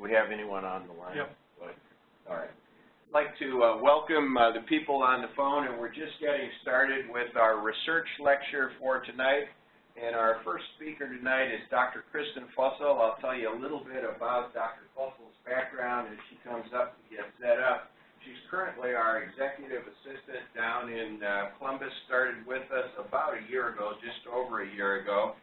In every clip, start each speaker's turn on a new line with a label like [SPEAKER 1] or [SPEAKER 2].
[SPEAKER 1] we have anyone on the line?
[SPEAKER 2] Yep.
[SPEAKER 1] All right. I'd like to uh, welcome uh, the people on the phone, and we're just getting started with our research lecture for tonight. And our first speaker tonight is Dr. Kristen Fussell. I'll tell you a little bit about Dr. Fussell's background as she comes up to get set up. She's currently our executive assistant down in uh, Columbus, started with us about a year ago, just over a year ago.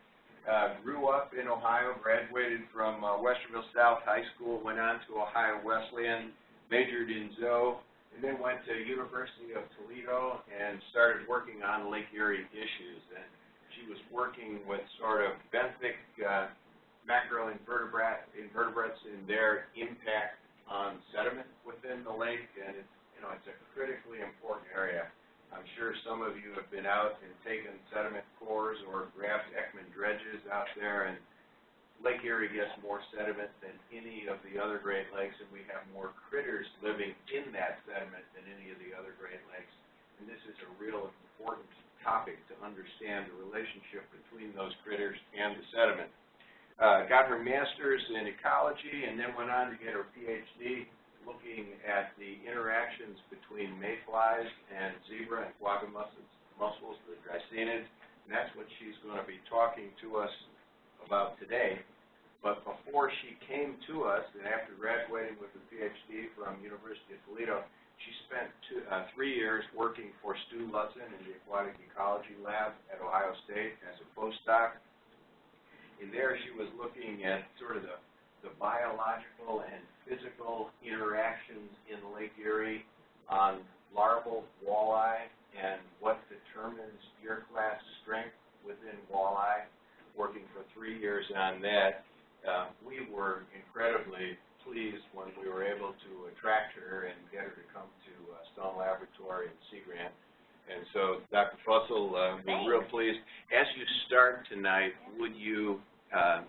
[SPEAKER 1] Uh, grew up in Ohio, graduated from uh, Westerville South High School, went on to Ohio Wesleyan, majored in zoo, and then went to University of Toledo and started working on Lake Erie issues. And she was working with sort of benthic uh, macroinvertebrate invertebrates and their impact on sediment within the lake, and it's, you know, it's a critically important area. I'm sure some of you have been out and taken sediment cores or grabbed Ekman dredges out there, and Lake Erie gets more sediment than any of the other Great Lakes, and we have more critters living in that sediment than any of the other Great Lakes. And this is a real important topic to understand the relationship between those critters and the sediment. Uh, got her master's in ecology and then went on to get her PhD looking at the interactions between mayflies and zebra and quagga mussels, mussels the dreissenids, and that's what she's going to be talking to us about today. But before she came to us, and after graduating with a PhD from University of Toledo, she spent two, uh, three years working for Stu Ludsin in the Aquatic Ecology Lab at Ohio State as a postdoc. And there she was looking at sort of the, the biological and physical interactions in Lake Erie on larval walleye and what determines year class strength within walleye, working for three years on that. Uh, we were incredibly pleased when we were able to attract her and get her to come to uh, Stone Laboratory and Sea Grant. And so, Dr. Fussell, uh, we're real pleased. As you start tonight, would you uh,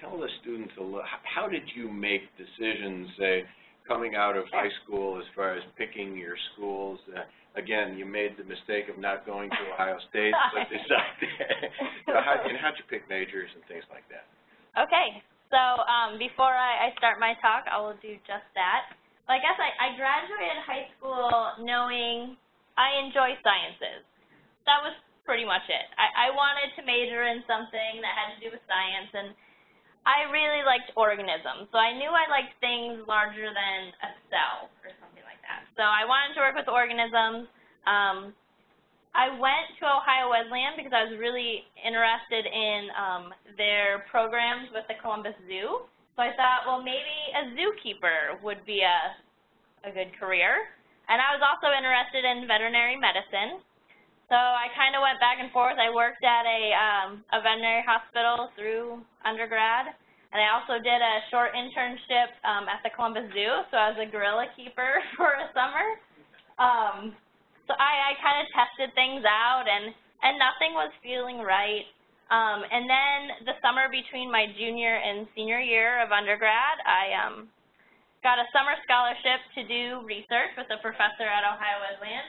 [SPEAKER 1] tell the students a little, how did you make decisions, say, coming out of high school as far as picking your schools? Uh, again, you made the mistake of not going to Ohio State, but decided, so how, and how'd you pick majors and things like that?
[SPEAKER 3] Okay, so um, before I, I start my talk, I will do just that. Well, I guess I, I graduated high school knowing I enjoy sciences. That was pretty much it. I, I wanted to major in something that had to do with science, and I really liked organisms, so I knew I liked things larger than a cell or something like that. So I wanted to work with organisms. Um, I went to Ohio Wesleyan because I was really interested in um, their programs with the Columbus Zoo. So I thought, well, maybe a zookeeper would be a, a good career. And I was also interested in veterinary medicine. So I kind of went back and forth. I worked at a, um, a veterinary hospital through undergrad. And I also did a short internship um, at the Columbus Zoo, so I was a gorilla keeper for a summer. Um, so I, I kind of tested things out, and, and nothing was feeling right. Um, and then the summer between my junior and senior year of undergrad, I um, got a summer scholarship to do research with a professor at Ohio Wesleyan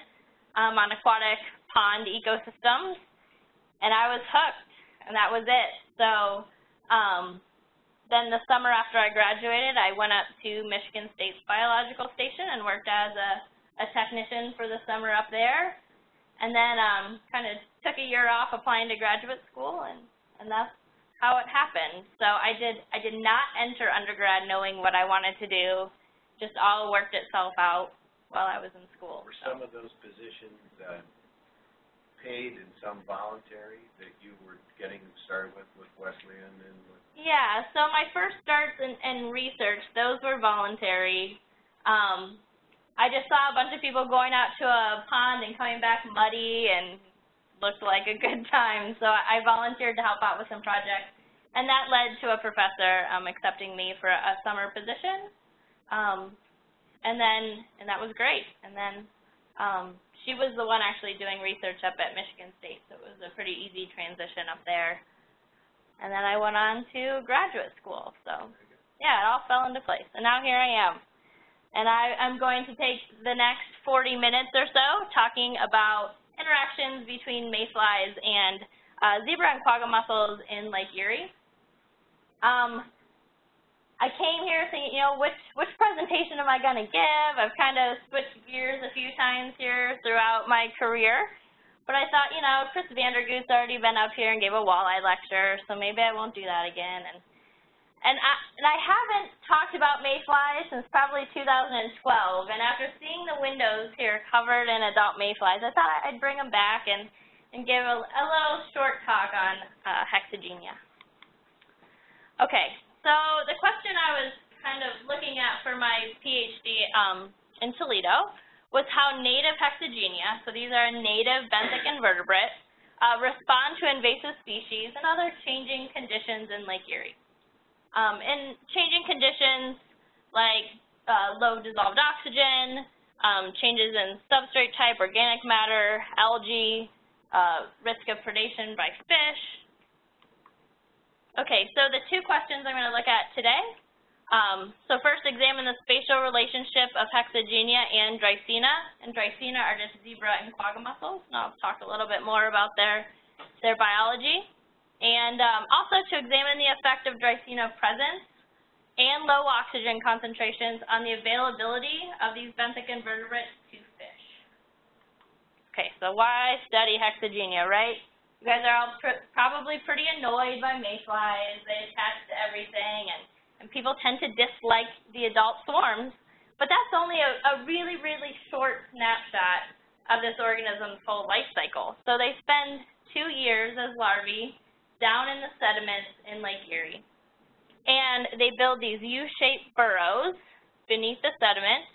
[SPEAKER 3] um, on aquatic pond ecosystems, and I was hooked, and that was it. So um, then the summer after I graduated, I went up to Michigan State's biological station and worked as a, a technician for the summer up there. And then um, kind of took a year off applying to graduate school, and, and that's how it happened. So I did I did not enter undergrad knowing what I wanted to do. Just all worked itself out while I was in school.
[SPEAKER 1] Were
[SPEAKER 3] so.
[SPEAKER 1] some of those positions uh, paid and some voluntary that you were getting started with with Wesleyan and with
[SPEAKER 3] yeah, so my first starts in, in research, those were voluntary. Um, I just saw a bunch of people going out to a pond and coming back muddy and looked like a good time. So I volunteered to help out with some projects. And that led to a professor um, accepting me for a summer position. Um, and then, and that was great. And then um, she was the one actually doing research up at Michigan State, so it was a pretty easy transition up there. And then I went on to graduate school. So yeah, it all fell into place. And now here I am. And I, I'm going to take the next 40 minutes or so talking about interactions between mayflies and uh, zebra and quagga mussels in Lake Erie. Um, I came here thinking, you know, which which presentation am I going to give? I've kind of switched gears a few times here throughout my career. But I thought, you know, Chris Vandergoot's already been up here and gave a walleye lecture, so maybe I won't do that again. And and I, and I haven't talked about mayflies since probably 2012. And after seeing the windows here covered in adult mayflies, I thought I'd bring them back and, and give a, a little short talk on uh, hexagenia. Okay, so the question I was kind of looking at for my PhD um, in Toledo was how native hexagenia, so these are native benthic invertebrates, uh, respond to invasive species and other changing conditions in Lake Erie. Um, and changing conditions like uh, low dissolved oxygen, um, changes in substrate type, organic matter, algae, uh, risk of predation by fish, Okay, so the two questions I'm going to look at today. Um, so first, examine the spatial relationship of hexagenia and Dreissena. And Dreissena are just zebra and quagga mussels. And I'll talk a little bit more about their, their biology. And um, also to examine the effect of Dreissena presence and low oxygen concentrations on the availability of these benthic invertebrates to fish. Okay, so why study hexagenia, right? You guys are all pr probably pretty annoyed by mayflies. They attach to everything, and, and people tend to dislike the adult swarms. But that's only a, a really, really short snapshot of this organism's whole life cycle. So they spend two years as larvae down in the sediments in Lake Erie. And they build these U-shaped burrows beneath the sediment.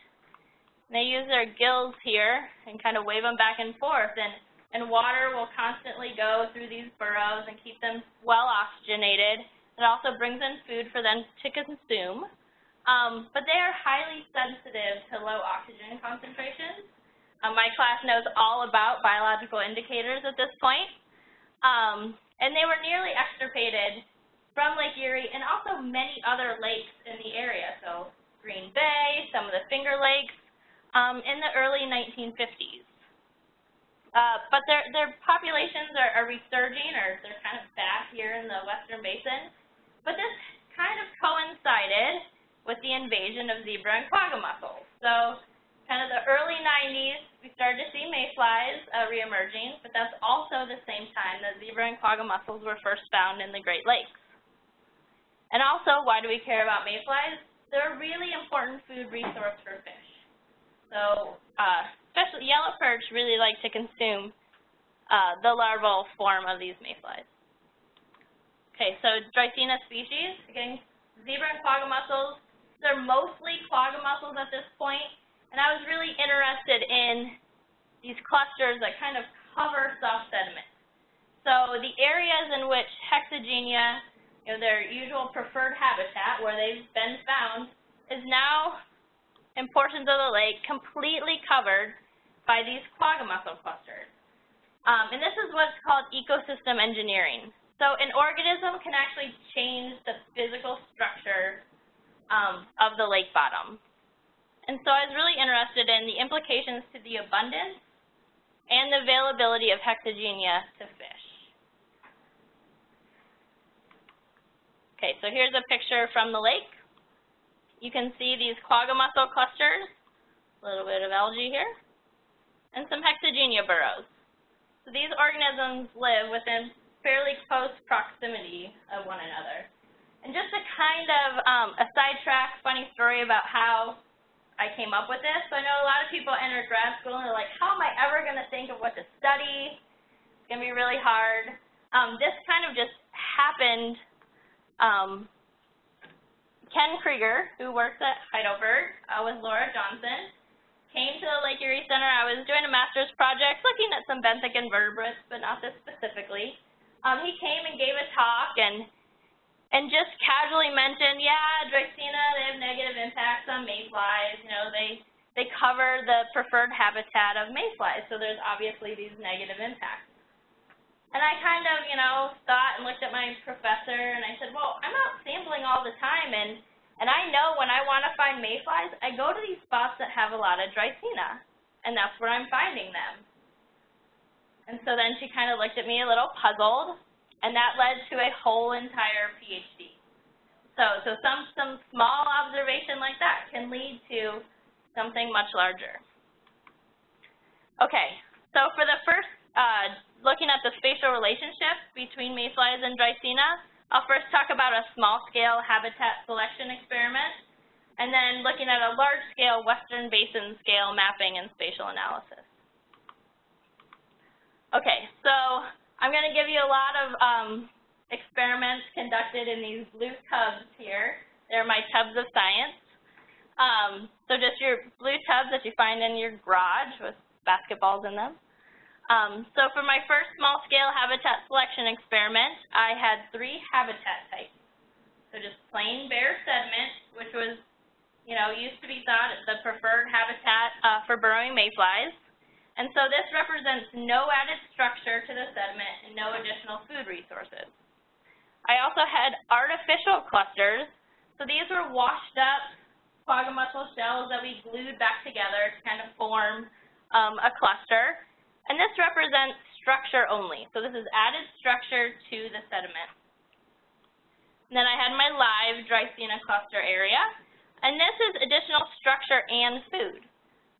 [SPEAKER 3] They use their gills here and kind of wave them back and forth. And and water will constantly go through these burrows and keep them well oxygenated. It also brings in food for them to consume. Um, but they are highly sensitive to low oxygen concentrations. Um, my class knows all about biological indicators at this point. Um, and they were nearly extirpated from Lake Erie and also many other lakes in the area. So Green Bay, some of the Finger Lakes, um, in the early 1950s. Uh, but their, their populations are, are resurging, or they're kind of back here in the western basin. But this kind of coincided with the invasion of zebra and quagga mussels. So kind of the early 90s, we started to see mayflies uh, reemerging, but that's also the same time that zebra and quagga mussels were first found in the Great Lakes. And also, why do we care about mayflies? They're a really important food resource for fish. So uh, especially yellow perch really like to consume uh, the larval form of these mayflies. Okay, so Dreissena species, again, zebra and quagga mussels, they're mostly quagga mussels at this point, and I was really interested in these clusters that kind of cover soft sediment. So the areas in which hexagenia, you know, their usual preferred habitat where they've been found, is now in portions of the lake completely covered by these quagga mussel clusters. Um, and this is what's called ecosystem engineering. So an organism can actually change the physical structure um, of the lake bottom. And so I was really interested in the implications to the abundance and the availability of hexagenia to fish. Okay, so here's a picture from the lake. You can see these quagga mussel clusters, a little bit of algae here, and some hexagenia burrows. So these organisms live within fairly close proximity of one another. And just a kind of um, a sidetrack, funny story about how I came up with this. So I know a lot of people enter grad school and they're like, how am I ever going to think of what to study? It's going to be really hard. Um, this kind of just happened um, Ken Krieger, who works at Heidelberg uh, with Laura Johnson, came to the Lake Erie Center. I was doing a master's project looking at some benthic invertebrates, but not this specifically. Um, he came and gave a talk and and just casually mentioned, yeah, Dreissena, they have negative impacts on mayflies. You know, they they cover the preferred habitat of mayflies, so there's obviously these negative impacts. And I kind of, you know, thought and looked at my professor and I said, well, I'm out sampling all the time and, and I know when I want to find mayflies, I go to these spots that have a lot of Dreissena and that's where I'm finding them. And so then she kind of looked at me a little puzzled and that led to a whole entire PhD. So, so some, some small observation like that can lead to something much larger. Okay, so for the first, uh, looking at the spatial relationship between mayflies and Dreissena, I'll first talk about a small-scale habitat selection experiment, and then looking at a large-scale Western Basin scale mapping and spatial analysis. Okay, so I'm going to give you a lot of um, experiments conducted in these blue tubs here. They're my tubs of science. Um, so just your blue tubs that you find in your garage with basketballs in them. Um, so for my first small-scale habitat selection experiment, I had three habitat types. So just plain bare sediment, which was, you know, used to be thought the preferred habitat uh, for burrowing mayflies. And so this represents no added structure to the sediment and no additional food resources. I also had artificial clusters. So these were washed up quagga mussel shells that we glued back together to kind of form um, a cluster. And this represents structure only. So this is added structure to the sediment. And then I had my live Dreissena cluster area. And this is additional structure and food.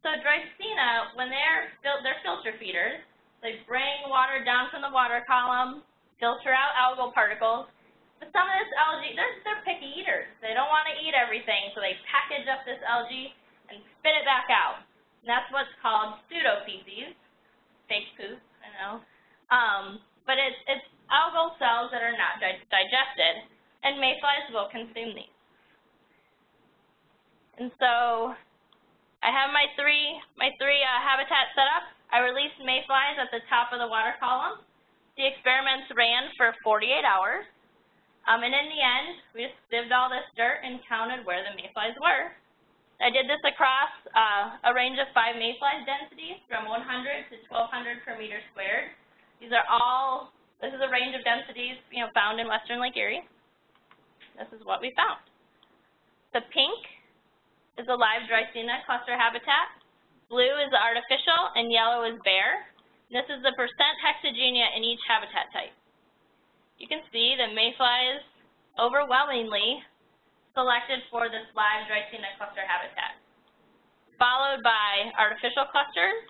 [SPEAKER 3] So Dreissena, when they're, fil they're filter feeders, they bring water down from the water column, filter out algal particles. But some of this algae, they're, they're picky eaters. They don't want to eat everything, so they package up this algae and spit it back out. And that's what's called pseudofeces, fake poop, I know. Um, but it's, it's algal cells that are not di digested, and mayflies will consume these. And so I have my three, my three uh, habitats set up. I released mayflies at the top of the water column. The experiments ran for 48 hours. Um, and in the end, we just sieved all this dirt and counted where the mayflies were. I did this across uh, a range of five mayfly densities from 100 to 1200 per meter squared. These are all, this is a range of densities you know, found in western Lake Erie. This is what we found. The pink is a live Dreissena cluster habitat. Blue is artificial and yellow is bare. This is the percent hexagenia in each habitat type. You can see the mayflies overwhelmingly selected for this live Dreissena cluster habitat, followed by artificial clusters.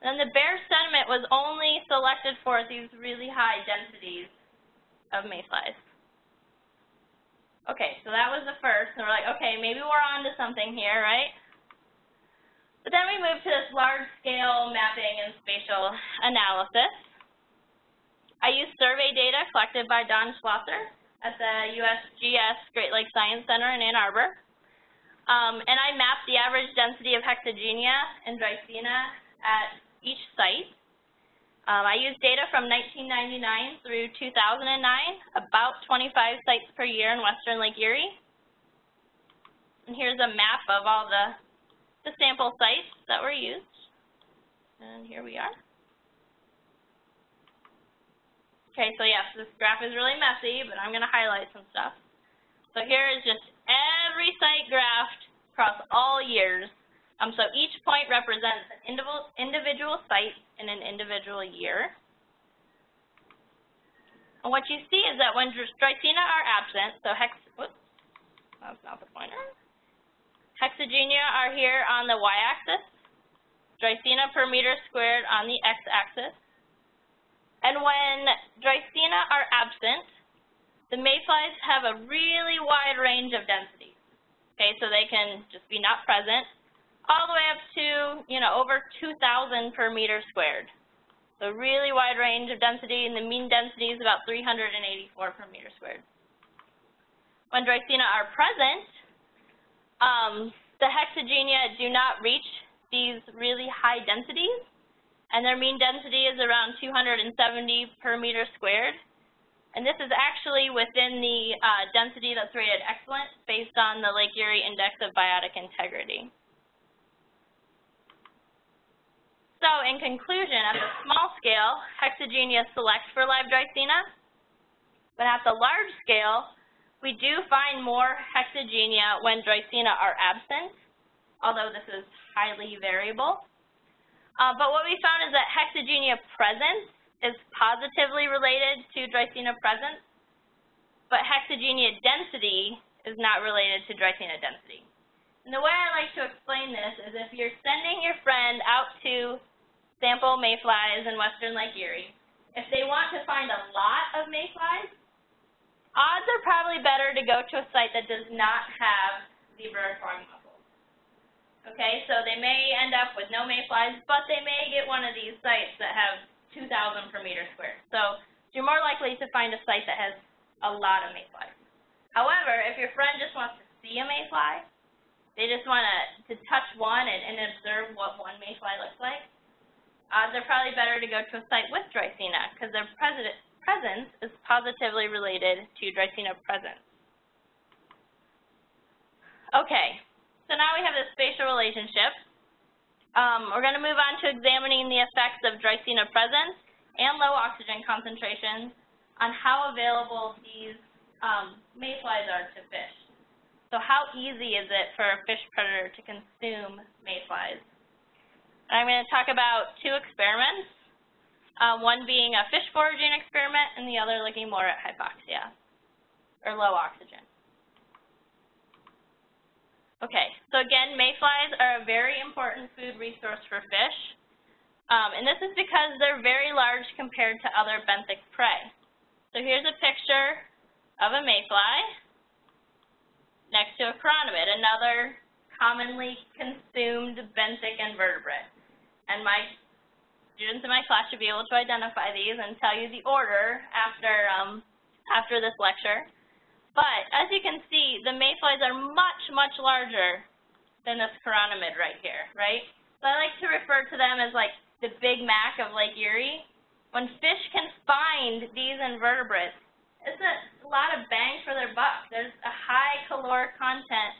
[SPEAKER 3] And then the bare sediment was only selected for these really high densities of mayflies. Okay, so that was the first, and we're like, okay, maybe we're on to something here, right? But then we moved to this large-scale mapping and spatial analysis. I used survey data collected by Don Schloesser at the USGS Great Lakes Science Center in Ann Arbor. Um, and I mapped the average density of hexagenia and Dreissena at each site. Um, I used data from 1999 through 2009, about 25 sites per year in western Lake Erie. And here's a map of all the, the sample sites that were used. And here we are. Okay, so yes, this graph is really messy, but I'm going to highlight some stuff. So here is just every site graphed across all years. Um, so each point represents an individual, site in an individual year. And what you see is that when Dreissena are absent, so hex, whoops, that's not the pointer. Hexagenia are here on the y-axis, Dreissena per meter squared on the x-axis, and when Dreissena are absent, the mayflies have a really wide range of densities. Okay, so they can just be not present, all the way up to, you know, over 2,000 per meter squared. So really wide range of density, and the mean density is about 384 per meter squared. When Dreissena are present, um, the hexagenia do not reach these really high densities, and their mean density is around 270 per meter squared. And this is actually within the uh, density that's rated excellent based on the Lake Erie Index of Biotic Integrity. So in conclusion, at the small scale, hexagenia select for live Dreissena, but at the large scale, we do find more hexagenia when Dreissena are absent, although this is highly variable. Uh, but what we found is that hexagenia presence is positively related to Dreissena presence. but hexagenia density is not related to Dreissena density. And the way I like to explain this is if you're sending your friend out to sample mayflies in western Lake Erie, if they want to find a lot of mayflies, odds are probably better to go to a site that does not have zebra or. Okay, so they may end up with no mayflies, but they may get one of these sites that have 2,000 per meter squared. So you're more likely to find a site that has a lot of mayflies. However, if your friend just wants to see a mayfly, they just want to, to touch one and, and observe what one mayfly looks like, odds are probably better to go to a site with Dreissena because their presence is positively related to Dreissena presence. Okay, so now we have the spatial relationship. Um, we're going to move on to examining the effects of Dreissena presence and low oxygen concentrations on how available these um, mayflies are to fish. So how easy is it for a fish predator to consume mayflies? I'm going to talk about two experiments, um, one being a fish foraging experiment and the other looking more at hypoxia, or low oxygen. Okay, so again, mayflies are a very important food resource for fish, um, and this is because they're very large compared to other benthic prey. So here's a picture of a mayfly next to a chironomid, another commonly consumed benthic invertebrate. And my students in my class should be able to identify these and tell you the order after, um, after this lecture. But as you can see, the mayflies are much, much larger than this chironomid right here, right? So I like to refer to them as like the Big Mac of Lake Erie. When fish can find these invertebrates, it's a lot of bang for their buck. There's a high caloric content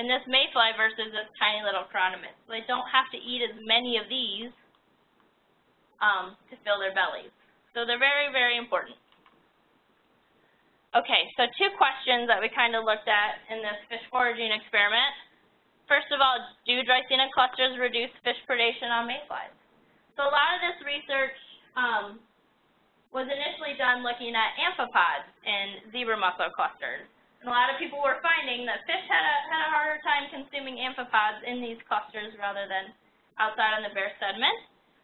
[SPEAKER 3] in this mayfly versus this tiny little chironomid. So they don't have to eat as many of these um, to fill their bellies. So they're very, very important. Okay, so two questions that we kind of looked at in this fish foraging experiment. First of all, do Dreissena clusters reduce fish predation on mayflies? So a lot of this research um, was initially done looking at amphipods in zebra mussel clusters. And a lot of people were finding that fish had a, had a harder time consuming amphipods in these clusters rather than outside on the bare sediment.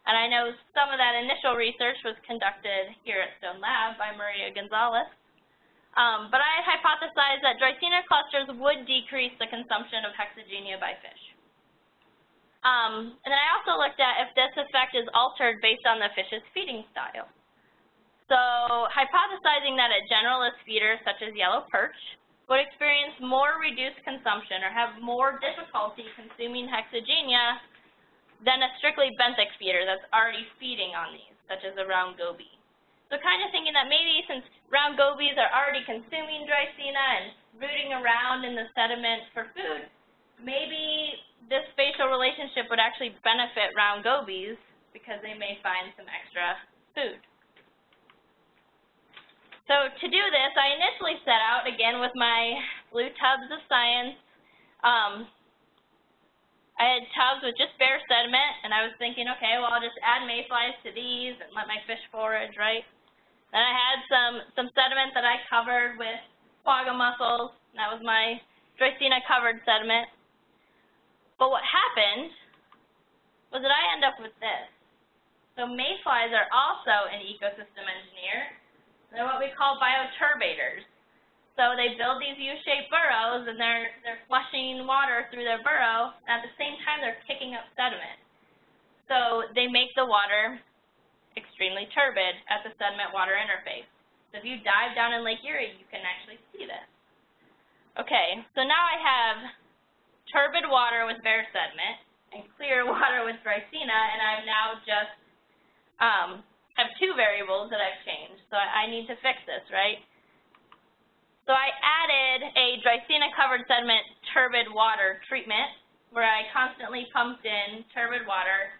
[SPEAKER 3] And I know some of that initial research was conducted here at Stone Lab by Maria Gonzalez. Um, but I hypothesized that Dreissena clusters would decrease the consumption of hexagenia by fish. Um, and then I also looked at if this effect is altered based on the fish's feeding style. So hypothesizing that a generalist feeder, such as yellow perch, would experience more reduced consumption or have more difficulty consuming hexagenia than a strictly benthic feeder that's already feeding on these, such as a round goby. So kind of thinking that maybe since round gobies are already consuming Dreissena and rooting around in the sediment for food, maybe this spatial relationship would actually benefit round gobies because they may find some extra food. So to do this, I initially set out, again, with my blue tubs of science. Um, I had tubs with just bare sediment, and I was thinking, okay, well, I'll just add mayflies to these and let my fish forage, right? Then I had some, some sediment that I covered with quagga mussels. That was my Dreissena-covered sediment. But what happened was that I end up with this. So mayflies are also an ecosystem engineer, they're what we call bioturbators. So they build these U-shaped burrows and they're, they're flushing water through their burrow. And at the same time, they're kicking up sediment. So they make the water extremely turbid at the sediment-water interface. So if you dive down in Lake Erie, you can actually see this. Okay, so now I have turbid water with bare sediment and clear water with Dreissena, and I've now just um, have two variables that I've changed, so I, I need to fix this, right? So I added a Dreissena-covered sediment turbid water treatment where I constantly pumped in turbid water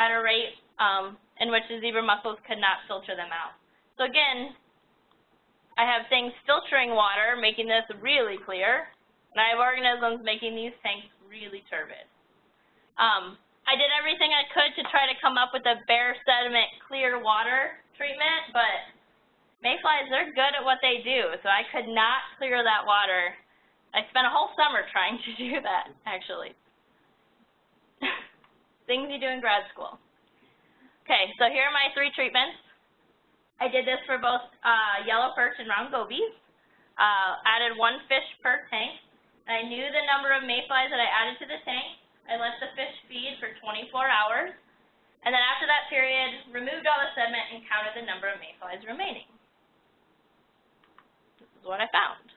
[SPEAKER 3] at a rate um, in which the zebra mussels could not filter them out. So again, I have things filtering water, making this really clear, and I have organisms making these tanks really turbid. Um, I did everything I could to try to come up with a bare sediment clear water treatment, but mayflies, they're good at what they do, so I could not clear that water. I spent a whole summer trying to do that, actually. Things you do in grad school. Okay, so here are my three treatments. I did this for both uh, yellow perch and round gobies. Uh, added one fish per tank. I knew the number of mayflies that I added to the tank. I let the fish feed for 24 hours. And then after that period, removed all the sediment and counted the number of mayflies remaining. This is what I found.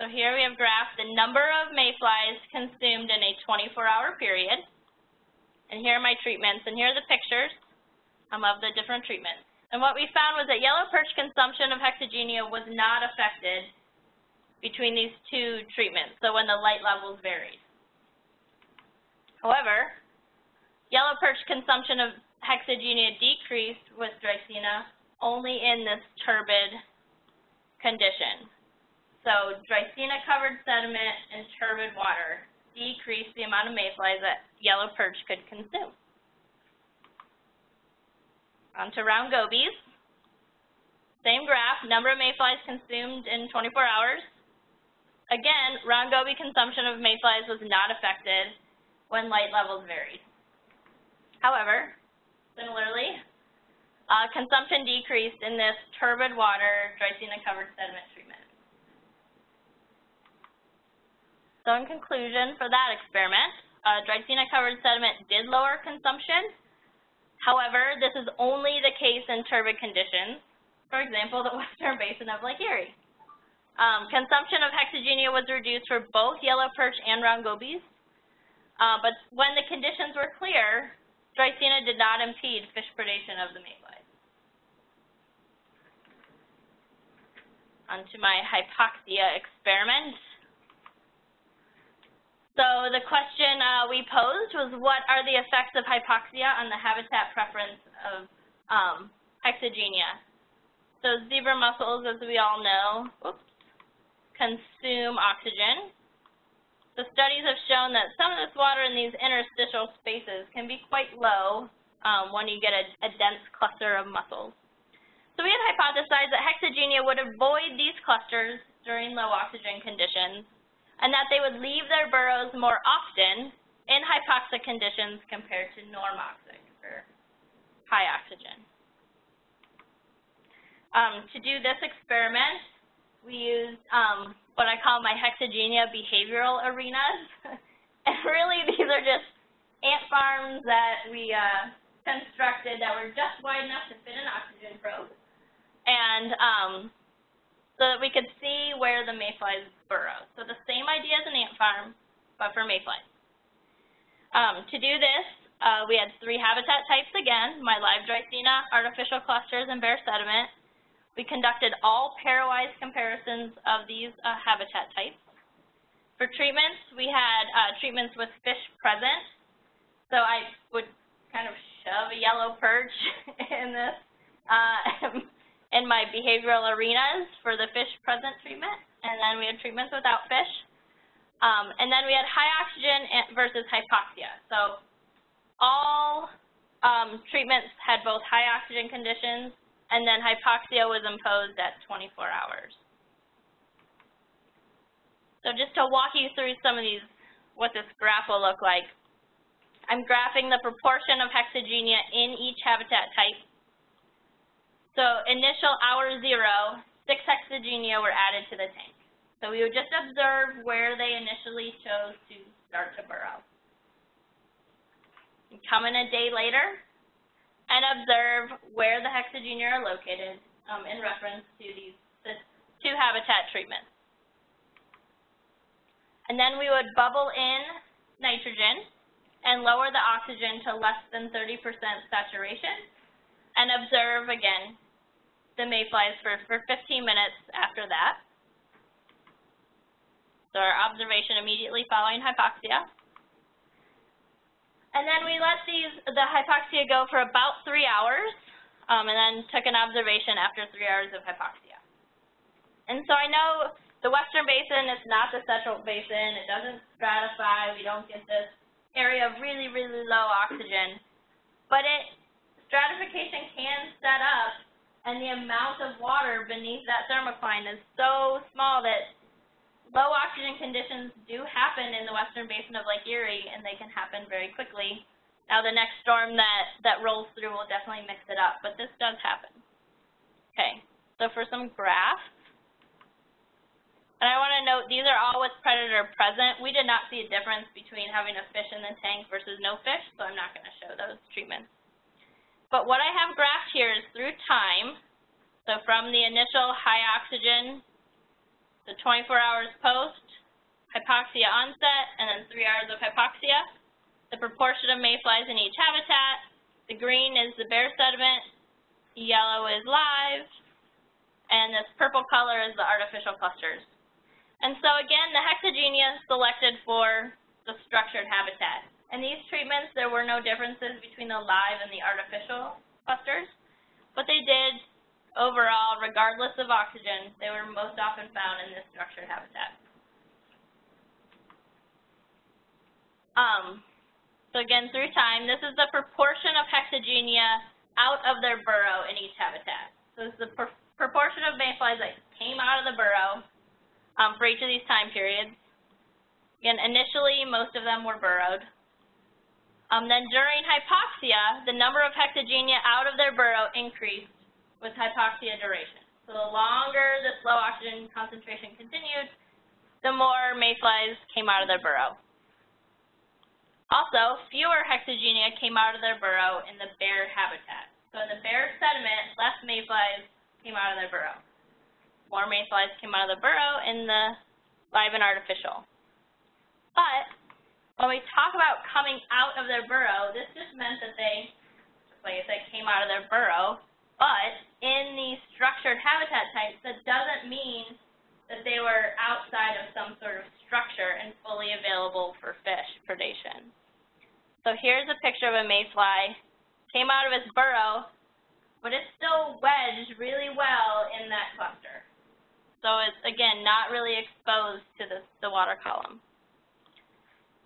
[SPEAKER 3] So here we have graphed the number of mayflies consumed in a 24-hour period. And here are my treatments, and here are the pictures um, of the different treatments. And what we found was that yellow perch consumption of hexagenia was not affected between these two treatments, so when the light levels varied. However, yellow perch consumption of hexagenia decreased with Dreissena only in this turbid condition. So Dreissena-covered sediment and turbid water decreased the amount of mayflies that yellow perch could consume. On to round gobies. Same graph, number of mayflies consumed in 24 hours. Again, round goby consumption of mayflies was not affected when light levels varied. However, similarly, uh, consumption decreased in this turbid water Dreissena-covered sediment treatment. So in conclusion, for that experiment, uh, Dreissena-covered sediment did lower consumption. However, this is only the case in turbid conditions, for example, the western basin of Lake Erie. Um, consumption of hexagenia was reduced for both yellow perch and round gobies, uh, but when the conditions were clear, Dreissena did not impede fish predation of the mayflies. On to my hypoxia experiment. So the question uh, we posed was what are the effects of hypoxia on the habitat preference of um, hexagenia? So zebra mussels, as we all know, oops, consume oxygen. The studies have shown that some of this water in these interstitial spaces can be quite low um, when you get a, a dense cluster of mussels. So we had hypothesized that hexagenia would avoid these clusters during low oxygen conditions and that they would leave their burrows more often in hypoxic conditions compared to normoxic, or high oxygen. Um, to do this experiment, we used um, what I call my hexagenia behavioral arenas. and really, these are just ant farms that we uh, constructed that were just wide enough to fit an oxygen probe. And um, so that we could see where the mayflies burrow. So the same idea as an ant farm, but for mayflies. Um, to do this, uh, we had three habitat types again, my live Dreissena, artificial clusters, and bare sediment. We conducted all pairwise comparisons of these uh, habitat types. For treatments, we had uh, treatments with fish present. So I would kind of shove a yellow perch in this uh, in my behavioral arenas for the fish present treatment, and then we had treatments without fish. Um, and then we had high oxygen versus hypoxia. So all um, treatments had both high oxygen conditions, and then hypoxia was imposed at 24 hours. So just to walk you through some of these, what this graph will look like, I'm graphing the proportion of hexagenia in each habitat type so initial hour zero, six hexagenia were added to the tank. So we would just observe where they initially chose to start to burrow. come in a day later and observe where the hexagenia are located um, in reference to these two habitat treatments. And then we would bubble in nitrogen and lower the oxygen to less than 30% saturation and observe again the mayflies for, for 15 minutes after that. So our observation immediately following hypoxia. And then we let these the hypoxia go for about three hours, um, and then took an observation after three hours of hypoxia. And so I know the western basin is not the central basin. It doesn't stratify. We don't get this area of really, really low oxygen. But it stratification can set up and the amount of water beneath that thermocline is so small that low oxygen conditions do happen in the western basin of Lake Erie, and they can happen very quickly. Now, the next storm that, that rolls through will definitely mix it up, but this does happen. Okay, so for some graphs, and I want to note, these are all with predator present. We did not see a difference between having a fish in the tank versus no fish, so I'm not going to show those treatments. But what I have graphed here is through time, so from the initial high oxygen, the 24 hours post, hypoxia onset, and then three hours of hypoxia, the proportion of mayflies in each habitat, the green is the bare sediment, yellow is live, and this purple color is the artificial clusters. And so again, the hexagenia selected for the structured habitat. In these treatments, there were no differences between the live and the artificial clusters, but they did, overall, regardless of oxygen, they were most often found in this structured habitat. Um, so again, through time, this is the proportion of hexagenia out of their burrow in each habitat. So this is the pr proportion of mayflies that came out of the burrow um, for each of these time periods. Again, initially, most of them were burrowed. Um, then during hypoxia, the number of hexagenia out of their burrow increased with hypoxia duration. So the longer this low oxygen concentration continued, the more mayflies came out of their burrow. Also, fewer hexagenia came out of their burrow in the bare habitat. So in the bare sediment, less mayflies came out of their burrow more mayflies came out of the burrow in the live and artificial. But when we talk about coming out of their burrow, this just meant that they, like I said, came out of their burrow. But in these structured habitat types, that doesn't mean that they were outside of some sort of structure and fully available for fish predation. So here's a picture of a mayfly. Came out of its burrow, but it's still wedged really well in that cluster. So it's, again, not really exposed to the, the water column.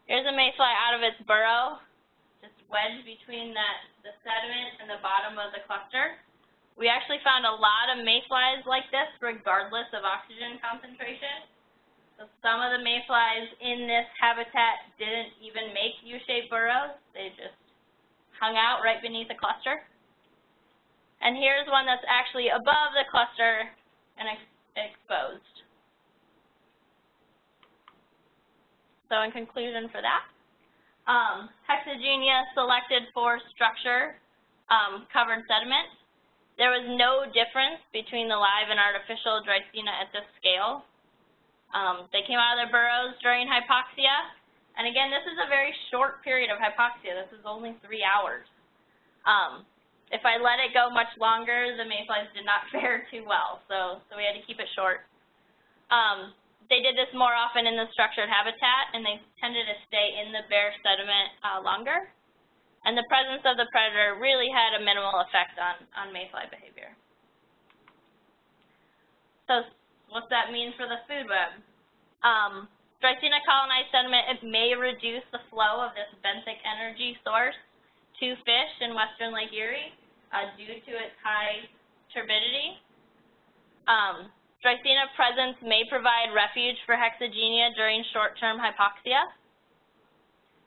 [SPEAKER 3] Here's a mayfly out of its burrow, just wedged between that, the sediment and the bottom of the cluster. We actually found a lot of mayflies like this regardless of oxygen concentration. So some of the mayflies in this habitat didn't even make U-shaped burrows. They just hung out right beneath the cluster. And here's one that's actually above the cluster and exposed. So in conclusion for that, um, hexagenia selected for structure um, covered sediment. There was no difference between the live and artificial Dreissena at this scale. Um, they came out of their burrows during hypoxia. And again, this is a very short period of hypoxia. This is only three hours. Um, if I let it go much longer, the mayflies did not fare too well, so, so we had to keep it short. Um, they did this more often in the structured habitat, and they tended to stay in the bare sediment uh, longer. And the presence of the predator really had a minimal effect on, on mayfly behavior. So what's that mean for the food web? Um, Dreissena colonized sediment, it may reduce the flow of this benthic energy source to fish in western Lake Erie uh, due to its high turbidity. Um, Dreissena presence may provide refuge for hexagenia during short-term hypoxia.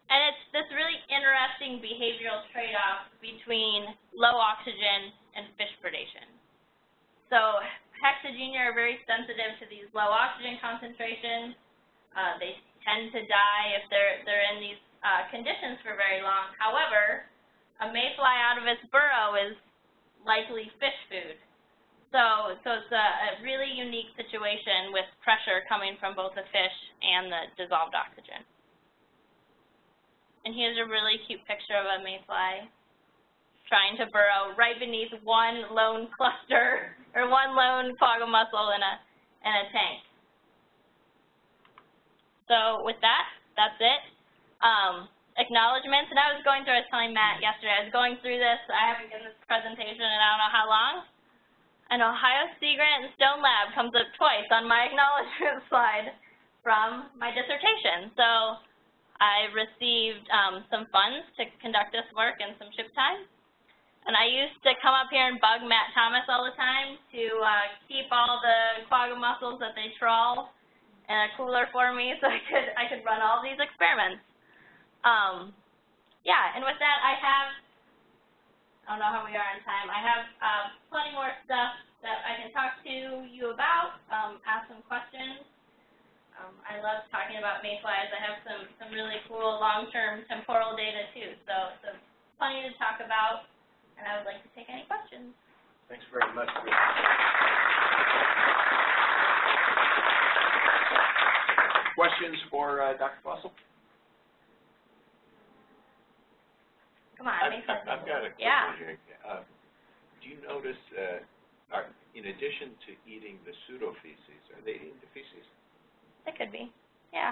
[SPEAKER 3] And it's this really interesting behavioral trade-off between low oxygen and fish predation. So hexagenia are very sensitive to these low oxygen concentrations. Uh, they tend to die if they're, they're in these uh, conditions for very long. However, a mayfly out of its burrow is likely fish food. So, so it's a, a really unique situation with pressure coming from both the fish and the dissolved oxygen. And here's a really cute picture of a mayfly trying to burrow right beneath one lone cluster or one lone quagga mussel in a, in a tank. So with that, that's it. Um, acknowledgments, and I was going through, I was telling Matt yesterday, I was going through this, I haven't given this presentation in I don't know how long, and Ohio Sea Grant and Stone Lab comes up twice on my acknowledgement slide from my dissertation. So I received um, some funds to conduct this work and some ship time. And I used to come up here and bug Matt Thomas all the time to uh, keep all the quagga mussels that they trawl in a cooler for me so I could I could run all these experiments. Um, yeah, and with that I have I don't know how we are on time. I have uh, plenty more stuff that I can talk to you about, um, ask some questions. Um, I love talking about mayflies. I have some, some really cool long-term temporal data too, so, so plenty to talk about, and I would like to take any questions.
[SPEAKER 1] Thanks very much. Questions for uh, Dr. Fussell?
[SPEAKER 3] Come on,
[SPEAKER 2] I've,
[SPEAKER 3] mayflies.
[SPEAKER 2] I've got a quick
[SPEAKER 3] Yeah.
[SPEAKER 2] one here. Uh, do you notice, uh, are, in addition to eating the pseudofeces, are they eating the feces?
[SPEAKER 3] It could be, yeah.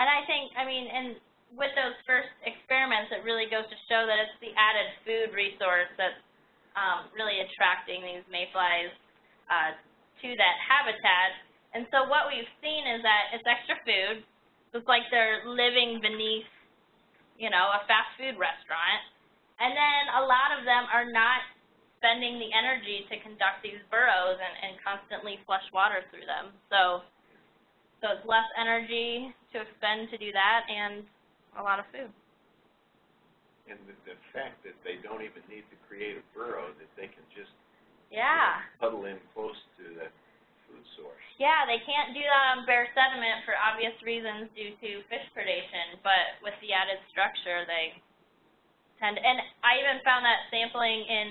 [SPEAKER 3] And I think, I mean, and with those first experiments, it really goes to show that it's the added food resource that's um, really attracting these mayflies uh, to that habitat. And so what we've seen is that it's extra food. It's like they're living beneath, you know, a fast food restaurant. And then a lot of them are not spending the energy to conduct these burrows and, and constantly flush water through them. So so it's less energy to expend to do that and a lot of food.
[SPEAKER 2] And the, the fact that they don't even need to create a burrow, that they can just
[SPEAKER 3] Yeah.
[SPEAKER 2] huddle in close to the food source.
[SPEAKER 3] Yeah, they can't do that on bare sediment for obvious reasons due to fish predation, but with the added structure, they tend. And I even found that sampling in,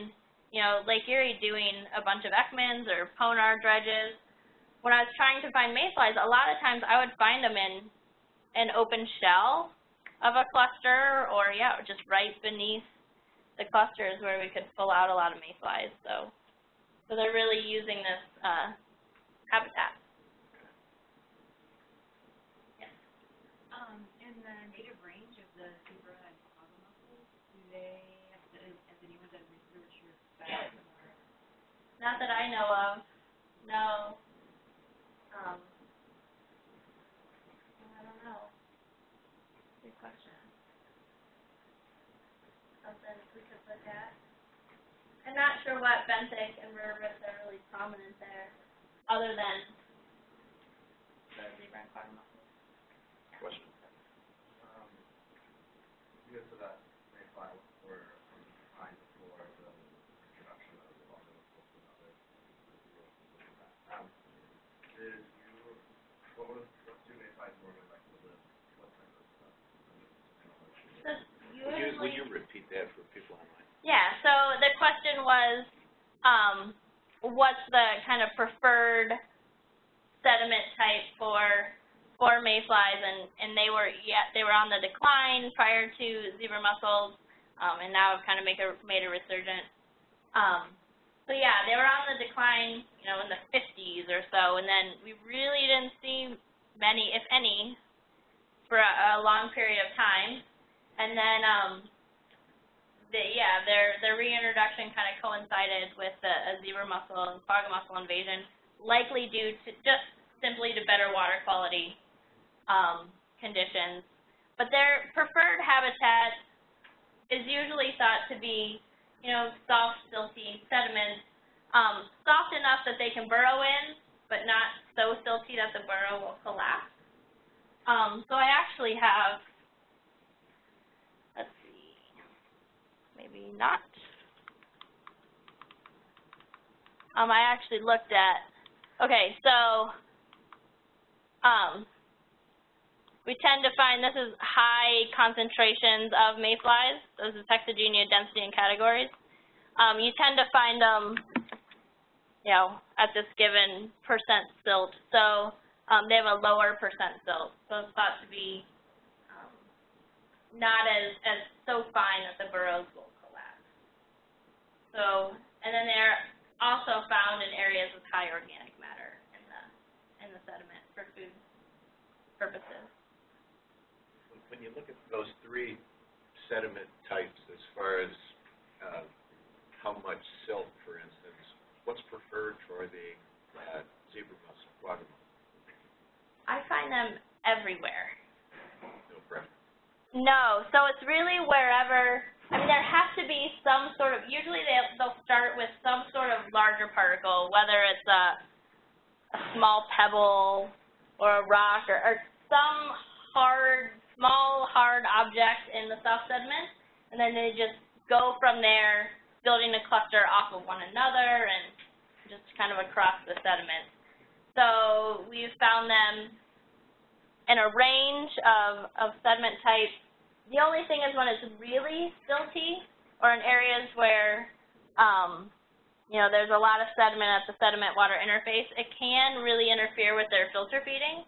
[SPEAKER 3] you know, Lake Erie doing a bunch of Ekmans or Ponar dredges. When I was trying to find mayflies, a lot of times I would find them in an open shell of a cluster, or yeah, just right beneath the clusters where we could pull out a lot of mayflies. So, so they're really using this uh, habitat.
[SPEAKER 4] Um, in the native range of the zebra and quagga mussels, do they, has, has anyone done research or found or?
[SPEAKER 3] Not that I know of. No. Um, I don't know. Good question. Something we could look at. I'm not sure what benthic invertebrates are really prominent there, other than the zebra and quagga mussels.
[SPEAKER 2] Question?
[SPEAKER 5] Um, you get to that mayfly where from behind before the introduction of the bottom of and other um, did you, what was, what do mayflies normally like to live? What type of stuff?
[SPEAKER 3] So
[SPEAKER 2] Would you, would
[SPEAKER 3] usually.
[SPEAKER 2] you repeat that for people online?
[SPEAKER 3] Yeah, so the question was, um, what's the kind of preferred sediment type for for mayflies, and and they were yeah they were on the decline prior to zebra mussels, um, and now have kind of make a made a resurgence. Um, so yeah, they were on the decline, you know, in the 50s or so, and then we really didn't see many, if any, for a, a long period of time, and then um, the, yeah, their their reintroduction kind of coincided with the a zebra mussel and quagga mussel invasion, likely due to just simply to better water quality um, conditions. But their preferred habitat is usually thought to be, you know, soft, silty sediments, um, soft enough that they can burrow in, but not so silty that the burrow will collapse. Um, so I actually have, let's see, maybe not. Um, I actually looked at, okay, so, um, we tend to find this is high concentrations of mayflies. This is hexagenia density and categories. Um, you tend to find them, you know, at this given percent silt. So um, they have a lower percent silt. So it's thought to be um, not as, as so fine that the burrows will. So, and then they're also found in areas with high organic matter in the, in the sediment for food purposes.
[SPEAKER 2] When you look at those three sediment types as far as, uh, how much silt, for instance, what's preferred for the, uh, zebra mussel, quagga?
[SPEAKER 3] I find them everywhere.
[SPEAKER 2] No preference.
[SPEAKER 3] No, so it's really wherever I mean, there has to be some sort of, usually they, they'll start with some sort of larger particle, whether it's a, a small pebble or a rock or, or some hard, small, hard object in the soft sediment, and then they just go from there, building a cluster off of one another and just kind of across the sediment. So we've found them in a range of, of sediment types. The only thing is when it's really silty or in areas where, um, you know, there's a lot of sediment at the sediment-water interface, it can really interfere with their filter feeding.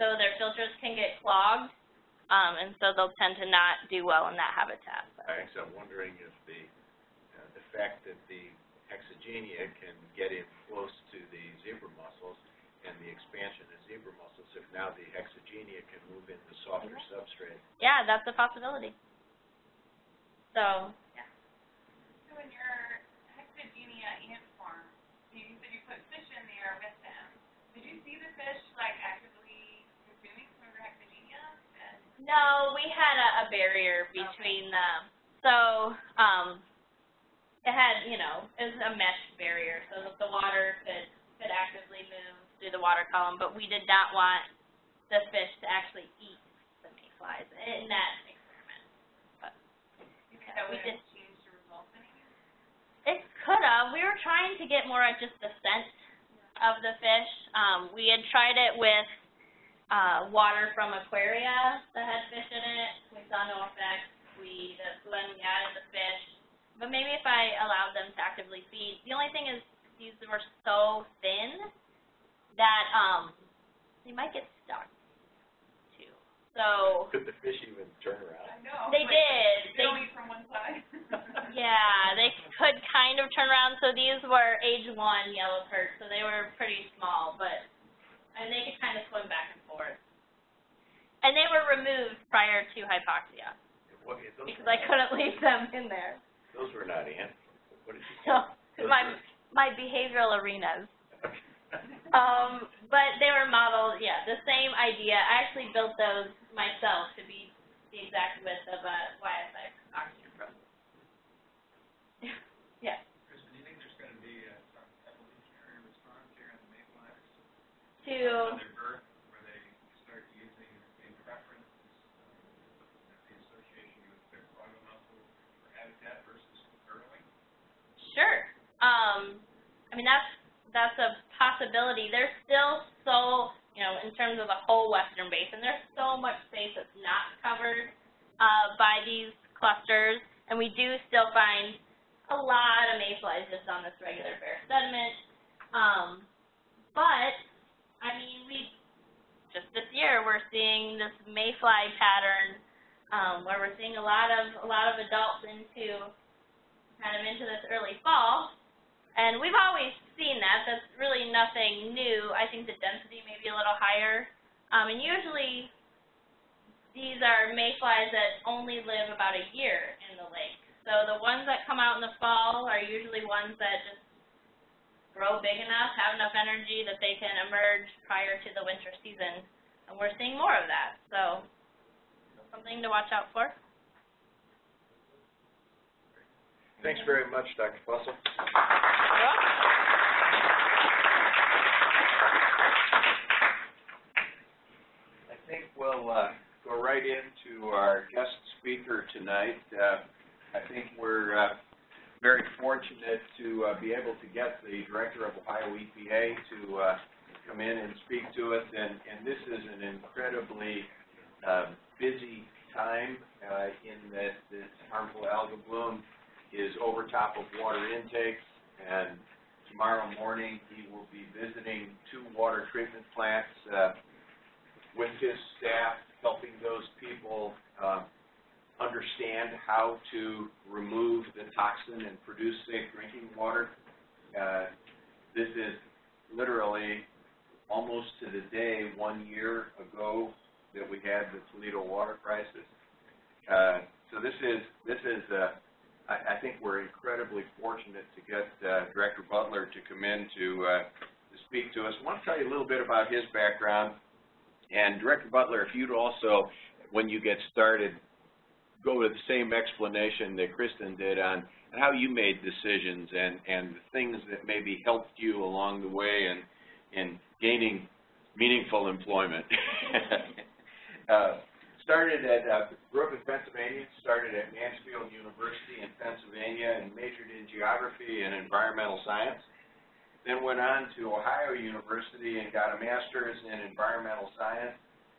[SPEAKER 3] So their filters can get clogged, um, and so they'll tend to not do well in that habitat.
[SPEAKER 2] All right, so I'm wondering if the, uh, the fact that the hexagenia can get in close to the zebra mussels and the expansion of zebra mussels, now the hexagenia can move into softer substrate.
[SPEAKER 3] Yeah, that's a possibility. So, yeah.
[SPEAKER 6] So in your hexagenia ant farm, you said you put fish in there with them. Did you see the fish like actively consuming some of your hexagenia? And
[SPEAKER 3] no, we had a, a barrier between them. So, um, it had, you know, it was a mesh barrier so that the water could, could actively move through the water column, but we did not want the fish to actually eat the mayflies in that experiment. But
[SPEAKER 6] think
[SPEAKER 3] we
[SPEAKER 6] have changed the results?
[SPEAKER 3] It could have. We were trying to get more at just the scent of the fish. Um, we had tried it with uh, water from aquaria that had fish in it. We saw no effect. We the, when we added the fish, but maybe if I allowed them to actively feed. The only thing is these were so thin that um, they might get stuck too. So
[SPEAKER 2] Could the fish even turn around?
[SPEAKER 6] I know.
[SPEAKER 3] they
[SPEAKER 6] like,
[SPEAKER 3] did.
[SPEAKER 6] They
[SPEAKER 3] They
[SPEAKER 6] only from one side.
[SPEAKER 3] yeah, they could kind of turn around. So these were age one yellow perch, so they were pretty small, but and they could kind of swim back and forth. And they were removed prior to hypoxia
[SPEAKER 2] What,
[SPEAKER 3] because I couldn't leave them in there.
[SPEAKER 2] Those were not ants. What did you say?
[SPEAKER 3] So
[SPEAKER 2] Those
[SPEAKER 3] my
[SPEAKER 2] were-
[SPEAKER 3] my behavioral arenas. Um, but they were modeled, yeah, the same idea. I actually built those myself to be the exact width of a YSI oxygen probe. yeah.
[SPEAKER 5] Kristen, do you think there's gonna be uh, some evolutionary response here in the mayflies?
[SPEAKER 3] To
[SPEAKER 5] On birth, where they start using the preference, the association with their quagga mussel for habitat versus burrowing?
[SPEAKER 3] Sure. Um, I mean, that's, that's a possibility. There's still so, you know, in terms of the whole western basin, there's so much space that's not covered uh, by these clusters, and we do still find a lot of mayflies just on this regular bare sediment. Um, but, I mean, we, just this year, we're seeing this mayfly pattern um, where we're seeing a lot of, a lot of adults into kind of into this early fall. And we've always seen that. That's really nothing new. I think the density may be a little higher. Um, and usually these are mayflies that only live about a year in the lake. So the ones that come out in the fall are usually ones that just grow big enough, have enough energy that they can emerge prior to the winter season. And we're seeing more of that. So something to watch out for.
[SPEAKER 2] Thanks very much, Dr. Fussell.
[SPEAKER 1] I think we'll uh, go right into our guest speaker tonight. Uh, I think we're uh, very fortunate to uh, be able to get the Director of Ohio EPA to uh, come in and speak to us, and, and this is an incredibly uh, busy time in that this harmful algal bloom is over top of water intakes, and tomorrow morning he will be visiting two water treatment plants uh, with his staff, helping those people uh, understand how to remove the toxin and produce safe drinking water. Uh, This is literally almost to the day, one year ago, that we had the Toledo water crisis. Uh, So this is, this is, uh, I I think we're incredibly fortunate to get uh, Director Butler to come in to uh, to speak to us. I want to tell you a little bit about his background. And Director Butler, if you'd also, when you get started, go to the same explanation that Kristen did on how you made decisions and, and the things that maybe helped you along the way in, in gaining meaningful employment. uh, started at, uh, grew up in Pennsylvania, started at Mansfield University in Pennsylvania and majored in geography and environmental science. Then went on to Ohio University and got a master's in environmental science,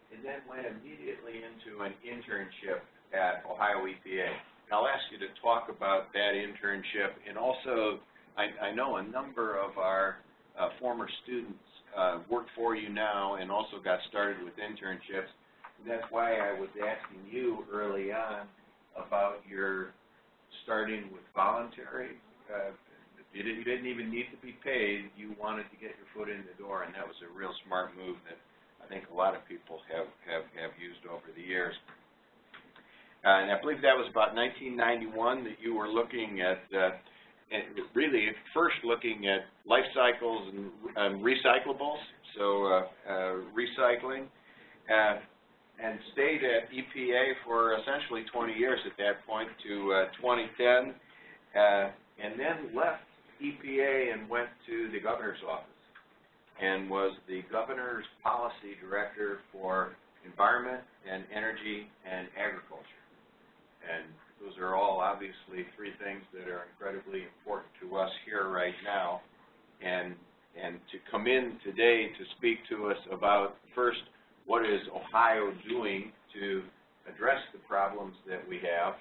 [SPEAKER 1] and then went immediately into an internship at Ohio EPA. And I'll ask you to talk about that internship, and also, I, I know a number of our uh, former students uh, work for you now and also got started with internships. That's why I was asking you early on about your starting with voluntary. Uh, you didn't, you didn't even need to be paid. You wanted to get your foot in the door, and that was a real smart move that I think a lot of people have, have, have used over the years. Uh, and I believe that was about 1991 that you were looking at, uh, at really first looking at life cycles and um, recyclables, so uh, uh, recycling. Uh, and stayed at EPA for essentially 20 years at that point to uh, 2010, uh, and then left EPA and went to the governor's office and was the governor's policy director for environment and energy and agriculture. And those are all obviously three things that are incredibly important to us here right now. And, and to come in today to speak to us about first what is Ohio doing to address the problems that we have,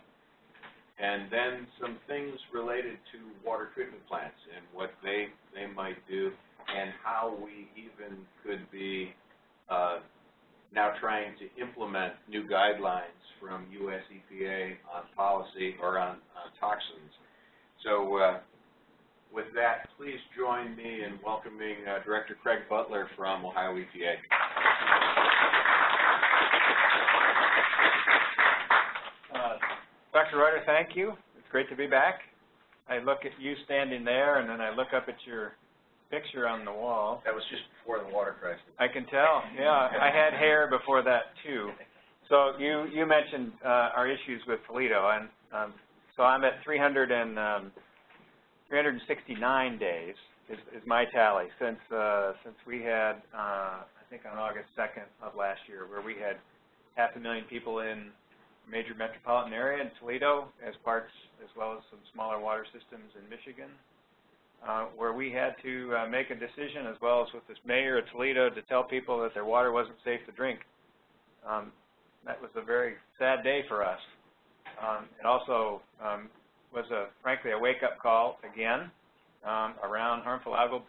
[SPEAKER 1] and then some things related to water treatment plants and what they, they might do, and how we even could be uh, now trying to implement new guidelines from US EPA on policy or on, on toxins. So uh, with that, please join me in welcoming uh, Director Craig Butler from Ohio EPA.
[SPEAKER 7] Dr. Reutter, thank you. It's great to be back. I look at you standing there, and then I look up at your picture on the wall.
[SPEAKER 5] That was just before the water crisis.
[SPEAKER 7] I can tell. Yeah, I had hair before that too. So you you mentioned uh, our issues with Toledo, and um, so I'm at 300 and um, 369 days is, is my tally since uh, since we had uh, I think on August 2nd of last year where we had half a million people in major metropolitan area in Toledo as parts as well as some smaller water systems in Michigan uh, where we had to uh, make a decision as well as with this mayor of Toledo to tell people that their water wasn't safe to drink. Um, that was a very sad day for us. Um, it also um, was a frankly a wake-up call again um, around harmful algal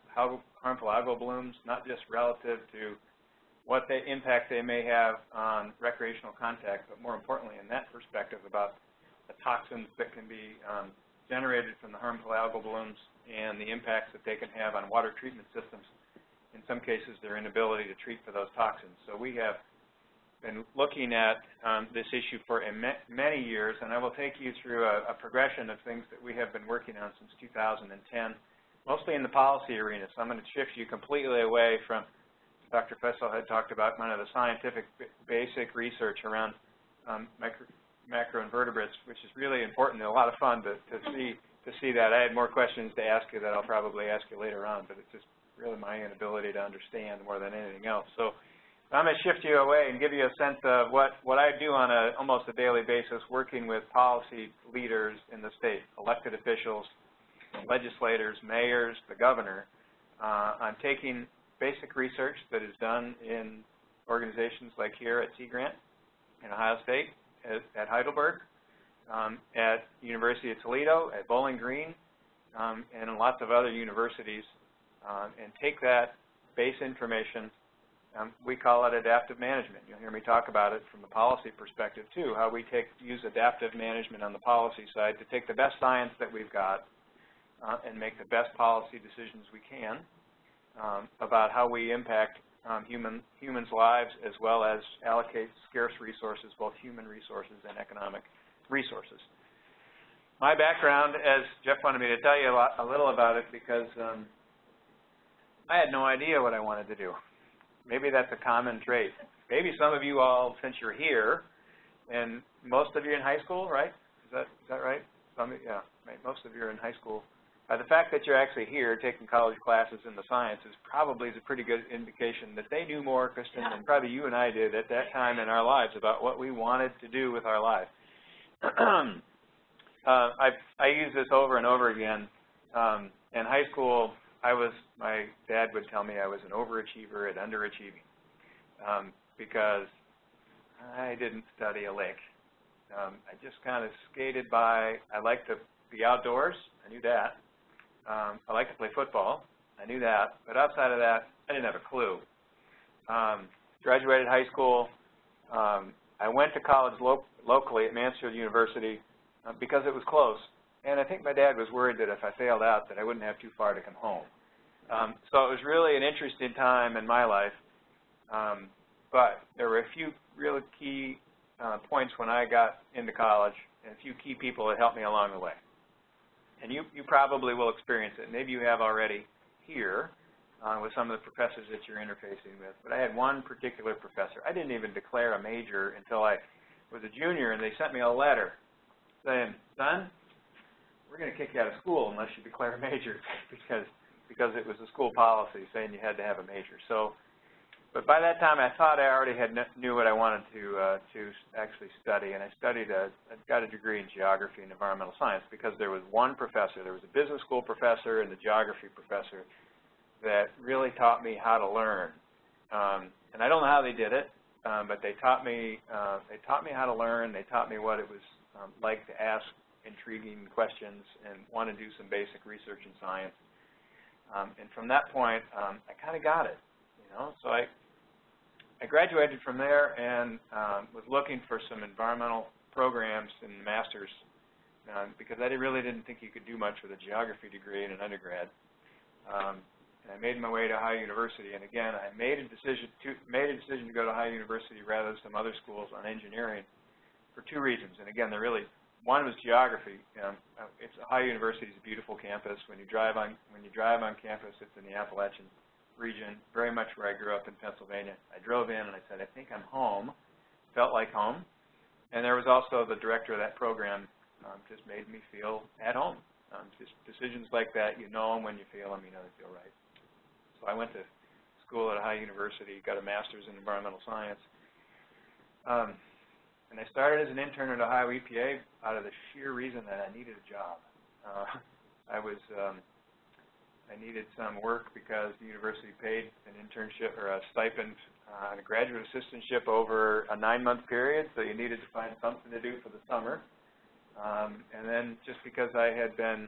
[SPEAKER 7] harmful algal blooms, not just relative to what the impact they may have on recreational contact, but more importantly in that perspective about the toxins that can be um, generated from the harmful algal blooms and the impacts that they can have on water treatment systems. In some cases, their inability to treat for those toxins. So we have been looking at um, this issue for many years, and I will take you through a, a, progression of things that we have been working on since 2010, mostly in the policy arena. So I'm going to shift you completely away from Dr. Fussell had talked about kind of the scientific basic research around um, micro, macroinvertebrates, which is really important and a lot of fun to, to see to see that. I had more questions to ask you that I'll probably ask you later on, but it's just really my inability to understand more than anything else. So I'm going to shift you away and give you a sense of what, what I do on a, almost a daily basis working with policy leaders in the state, elected officials, legislators, mayors, the governor, uh, on taking basic research that is done in organizations like here at Sea Grant in Ohio State, at, at Heidelberg, um, at University of Toledo, at Bowling Green, um, and in lots of other universities, um, and take that base information. Um, we call it adaptive management. You'll hear me talk about it from the policy perspective too, how we take use adaptive management on the policy side to take the best science that we've got uh, and make the best policy decisions we can um, about how we impact um, human humans' lives as well as allocate scarce resources, both human resources and economic resources. My background, as Jeff wanted me to tell you a, lot, a little about it because um, I had no idea what I wanted to do. Maybe that's a common trait. Maybe some of you all, since you're here, and most of you in high school, right? Is that, is that right? Some, yeah, most of you are in high school. Uh, the fact that you're actually here taking college classes in the sciences probably is a pretty good indication that they knew more, Kristen, than probably you and I did at that time in our lives about what we wanted to do with our lives. uh, I, I use this over and over again. Um, in high school, I was, my dad would tell me I was an overachiever at underachieving um, because I didn't study a lick. Um, I just kind of skated by. I liked to be outdoors. I knew that. Um, I like to play football. I knew that. But outside of that, I didn't have a clue. Um, graduated high school. Um, I went to college lo locally at Mansfield University uh, because it was close. And I think my dad was worried that if I failed out that I wouldn't have too far to come home. Um, so it was really an interesting time in my life. Um, but there were a few really key uh, points when I got into college and a few key people that helped me along the way and you, you probably will experience it. Maybe you have already here uh, with some of the professors that you're interfacing with. But I had one particular professor. I didn't even declare a major until I was a junior, and they sent me a letter saying, son, we're going to kick you out of school unless you declare a major because because it was a school policy saying you had to have a major. So but by that time, I thought I already had knew what I wanted to uh, to actually study, and I studied a I got a degree in geography and environmental science because there was one professor, there was a business school professor and the geography professor that really taught me how to learn. Um, and I don't know how they did it, um, but they taught me uh, they taught me how to learn. They taught me what it was um, like to ask intriguing questions and want to do some basic research in science. Um, and from that point, um, I kind of got it. You know, so I I graduated from there and um, was looking for some environmental programs the master's um, because I really didn't think you could do much with a geography degree in an undergrad. Um, and I made my way to Ohio University, and again, I made a decision to made a decision to go to Ohio University rather than some other schools on engineering for two reasons. And again, they're really one was geography. Um, it's Ohio University is a beautiful campus. When you drive on when you drive on campus, it's in the Appalachian region, very much where I grew up in Pennsylvania. I drove in and I said, I think I'm home. Felt like home. And there was also the director of that program um, just made me feel at home. Um, just decisions like that, you know them when you feel them, you know they feel right. So I went to school at Ohio University, got a master's in environmental science. Um, and I started as an intern at Ohio EPA out of the sheer reason that I needed a job. Uh, I was um, I needed some work because the university paid an internship or a stipend uh, a graduate assistantship over a nine-month period, so you needed to find something to do for the summer. Um, and then just because I had been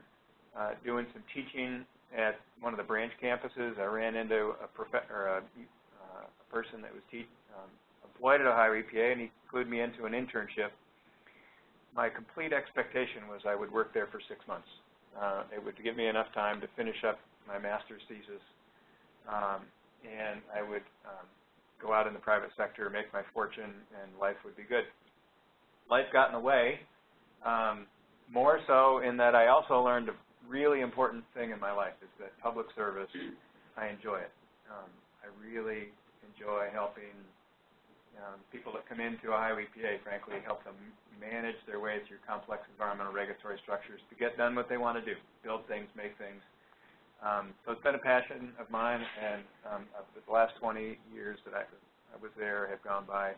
[SPEAKER 7] uh, doing some teaching at one of the branch campuses, I ran into a, or a, uh, a person that was te- um, employed at Ohio EPA, and he clued me into an internship. My complete expectation was I would work there for six months. Uh, it would give me enough time to finish up my master's thesis, um, and I would um, go out in the private sector, make my fortune, and life would be good. Life got in the way, um, more so in that I also learned a really important thing in my life is that public service, I enjoy it. Um, I really enjoy helping um, people that come into Ohio EPA, frankly, help them manage their way through complex environmental regulatory structures to get done what they want to do, build things, make things, um, so it's been a passion of mine, and um, the last 20 years that I, I was there have gone by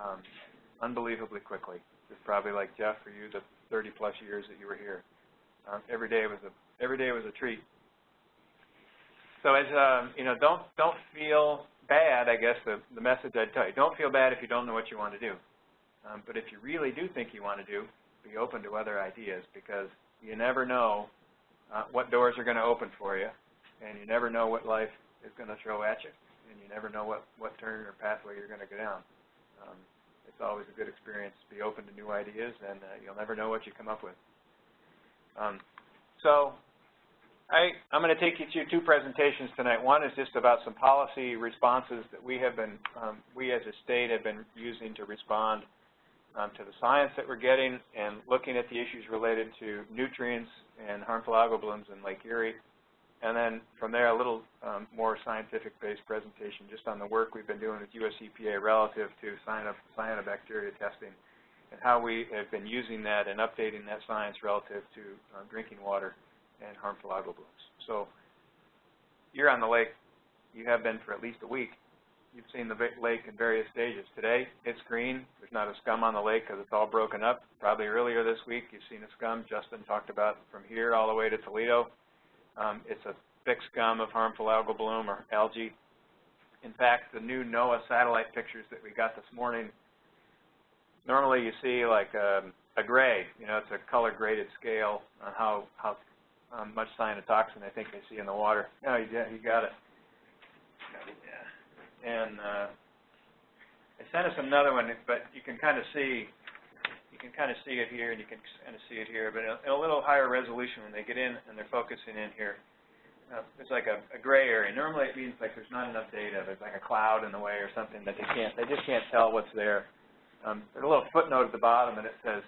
[SPEAKER 7] um, unbelievably quickly. Just probably like Jeff for you, the 30 plus years that you were here. Um, every day was a every day was a treat. So as um, you know, don't don't feel bad. I guess the the message I'd tell you: don't feel bad if you don't know what you want to do. Um, but if you really do think you want to do, be open to other ideas because you never know uh, what doors are going to open for you, and you never know what life is going to throw at you, and you never know what, what turn or pathway you're going to go down. Um, it's always a good experience to be open to new ideas, and uh, you'll never know what you come up with. Um, so I, I'm going to take you through two presentations tonight. One is just about some policy responses that we have been, um, we as a state have been using to respond um, to the science that we're getting and looking at the issues related to nutrients and harmful algal blooms in Lake Erie. And then from there, a little um, more scientific-based presentation just on the work we've been doing with US EPA relative to cyanobacteria testing and how we have been using that and updating that science relative to uh, drinking water and harmful algal blooms. So you're on the lake, you have been for at least a week. You've seen the lake in various stages. Today, it's green. There's not a scum on the lake because it's all broken up. Probably earlier this week, you've seen a scum. Justin talked about from here all the way to Toledo. Um, it's a thick scum of harmful algal bloom or algae. In fact, the new NOAA satellite pictures that we got this morning, normally you see like a, a gray, you know, it's a color graded scale on how, how um, much cyanotoxin they think they see in the water. No, you, yeah, you got it. Yeah. And uh, I sent us another one, but you can kind of see, you can kind of see it here, and you can kind of see it here, but in a, in a little higher resolution when they get in and they're focusing in here. Uh, it's like a, a gray area. Normally it means like there's not enough data. There's like a cloud in the way or something that they can't, they just can't tell what's there. Um, there's a little footnote at the bottom, and it says,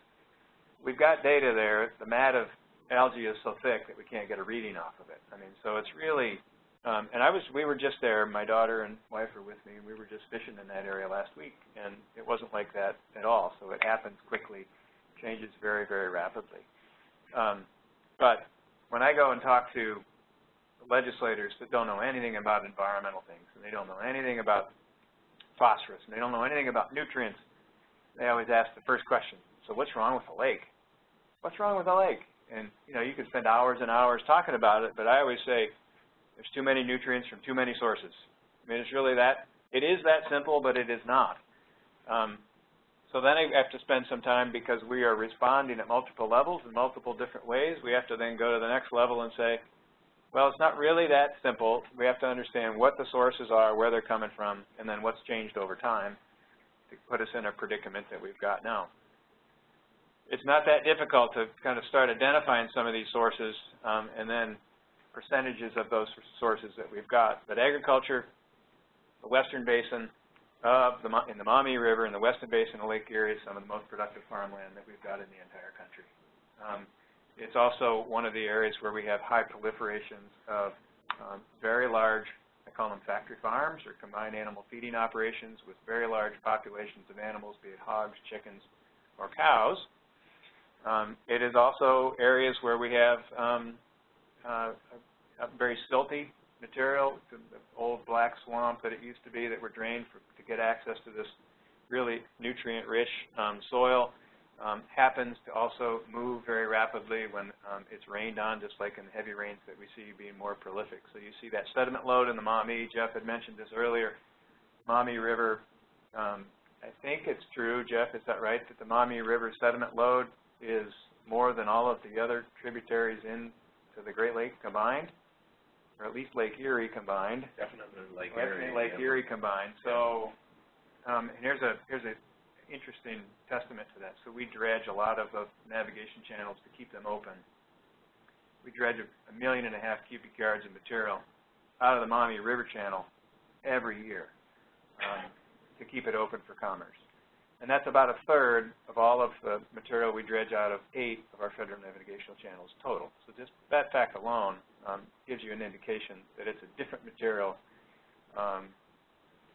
[SPEAKER 7] we've got data there. The mat of algae is so thick that we can't get a reading off of it. I mean, so it's really um, and I was, we were just there, my daughter and wife were with me, and we were just fishing in that area last week, and it wasn't like that at all. So it happens quickly, changes very, very rapidly. Um, but when I go and talk to legislators that don't know anything about environmental things, and they don't know anything about phosphorus, and they don't know anything about nutrients, they always ask the first question, so what's wrong with the lake? What's wrong with the lake? And, you know, you could spend hours and hours talking about it, but I always say, there's too many nutrients from too many sources. I mean, it's really that, it is that simple, but it is not. Um, so then I have to spend some time because we are responding at multiple levels in multiple different ways. We have to then go to the next level and say, well, it's not really that simple. We have to understand what the sources are, where they're coming from, and then what's changed over time to put us in a predicament that we've got now. It's not that difficult to kind of start identifying some of these sources um, and then percentages of those sources that we've got. But agriculture, the western basin of the, in the Maumee River and the western basin of Lake Erie is some of the most productive farmland that we've got in the entire country. Um, it's also one of the areas where we have high proliferations of um, very large, I call them factory farms or combined animal feeding operations with very large populations of animals, be it hogs, chickens, or cows. Um, it is also areas where we have um, uh, a, very silty material, the old black swamp that it used to be that were drained for, to get access to this really nutrient-rich um, soil. Um, happens to also move very rapidly when um, it's rained on, just like in the heavy rains that we see being more prolific. So you see that sediment load in the Maumee. Jeff had mentioned this earlier. Maumee River, um, I think it's true, Jeff, is that right, that the Maumee River sediment load is more than all of the other tributaries in to the Great Lake combined, or at least Lake Erie combined.
[SPEAKER 2] Definitely Lake
[SPEAKER 7] Definitely
[SPEAKER 2] Erie.
[SPEAKER 7] Lake
[SPEAKER 2] yeah.
[SPEAKER 7] Erie combined. So, um, and here's a here's a interesting testament to that. So we dredge a lot of the navigation channels to keep them open. We dredge a, a million and a half cubic yards of material out of the Maumee River Channel every year um, to keep it open for commerce. And that's about a third of all of the material we dredge out of eight of our federal navigational channels total. So just that fact alone um, gives you an indication that it's a different material um,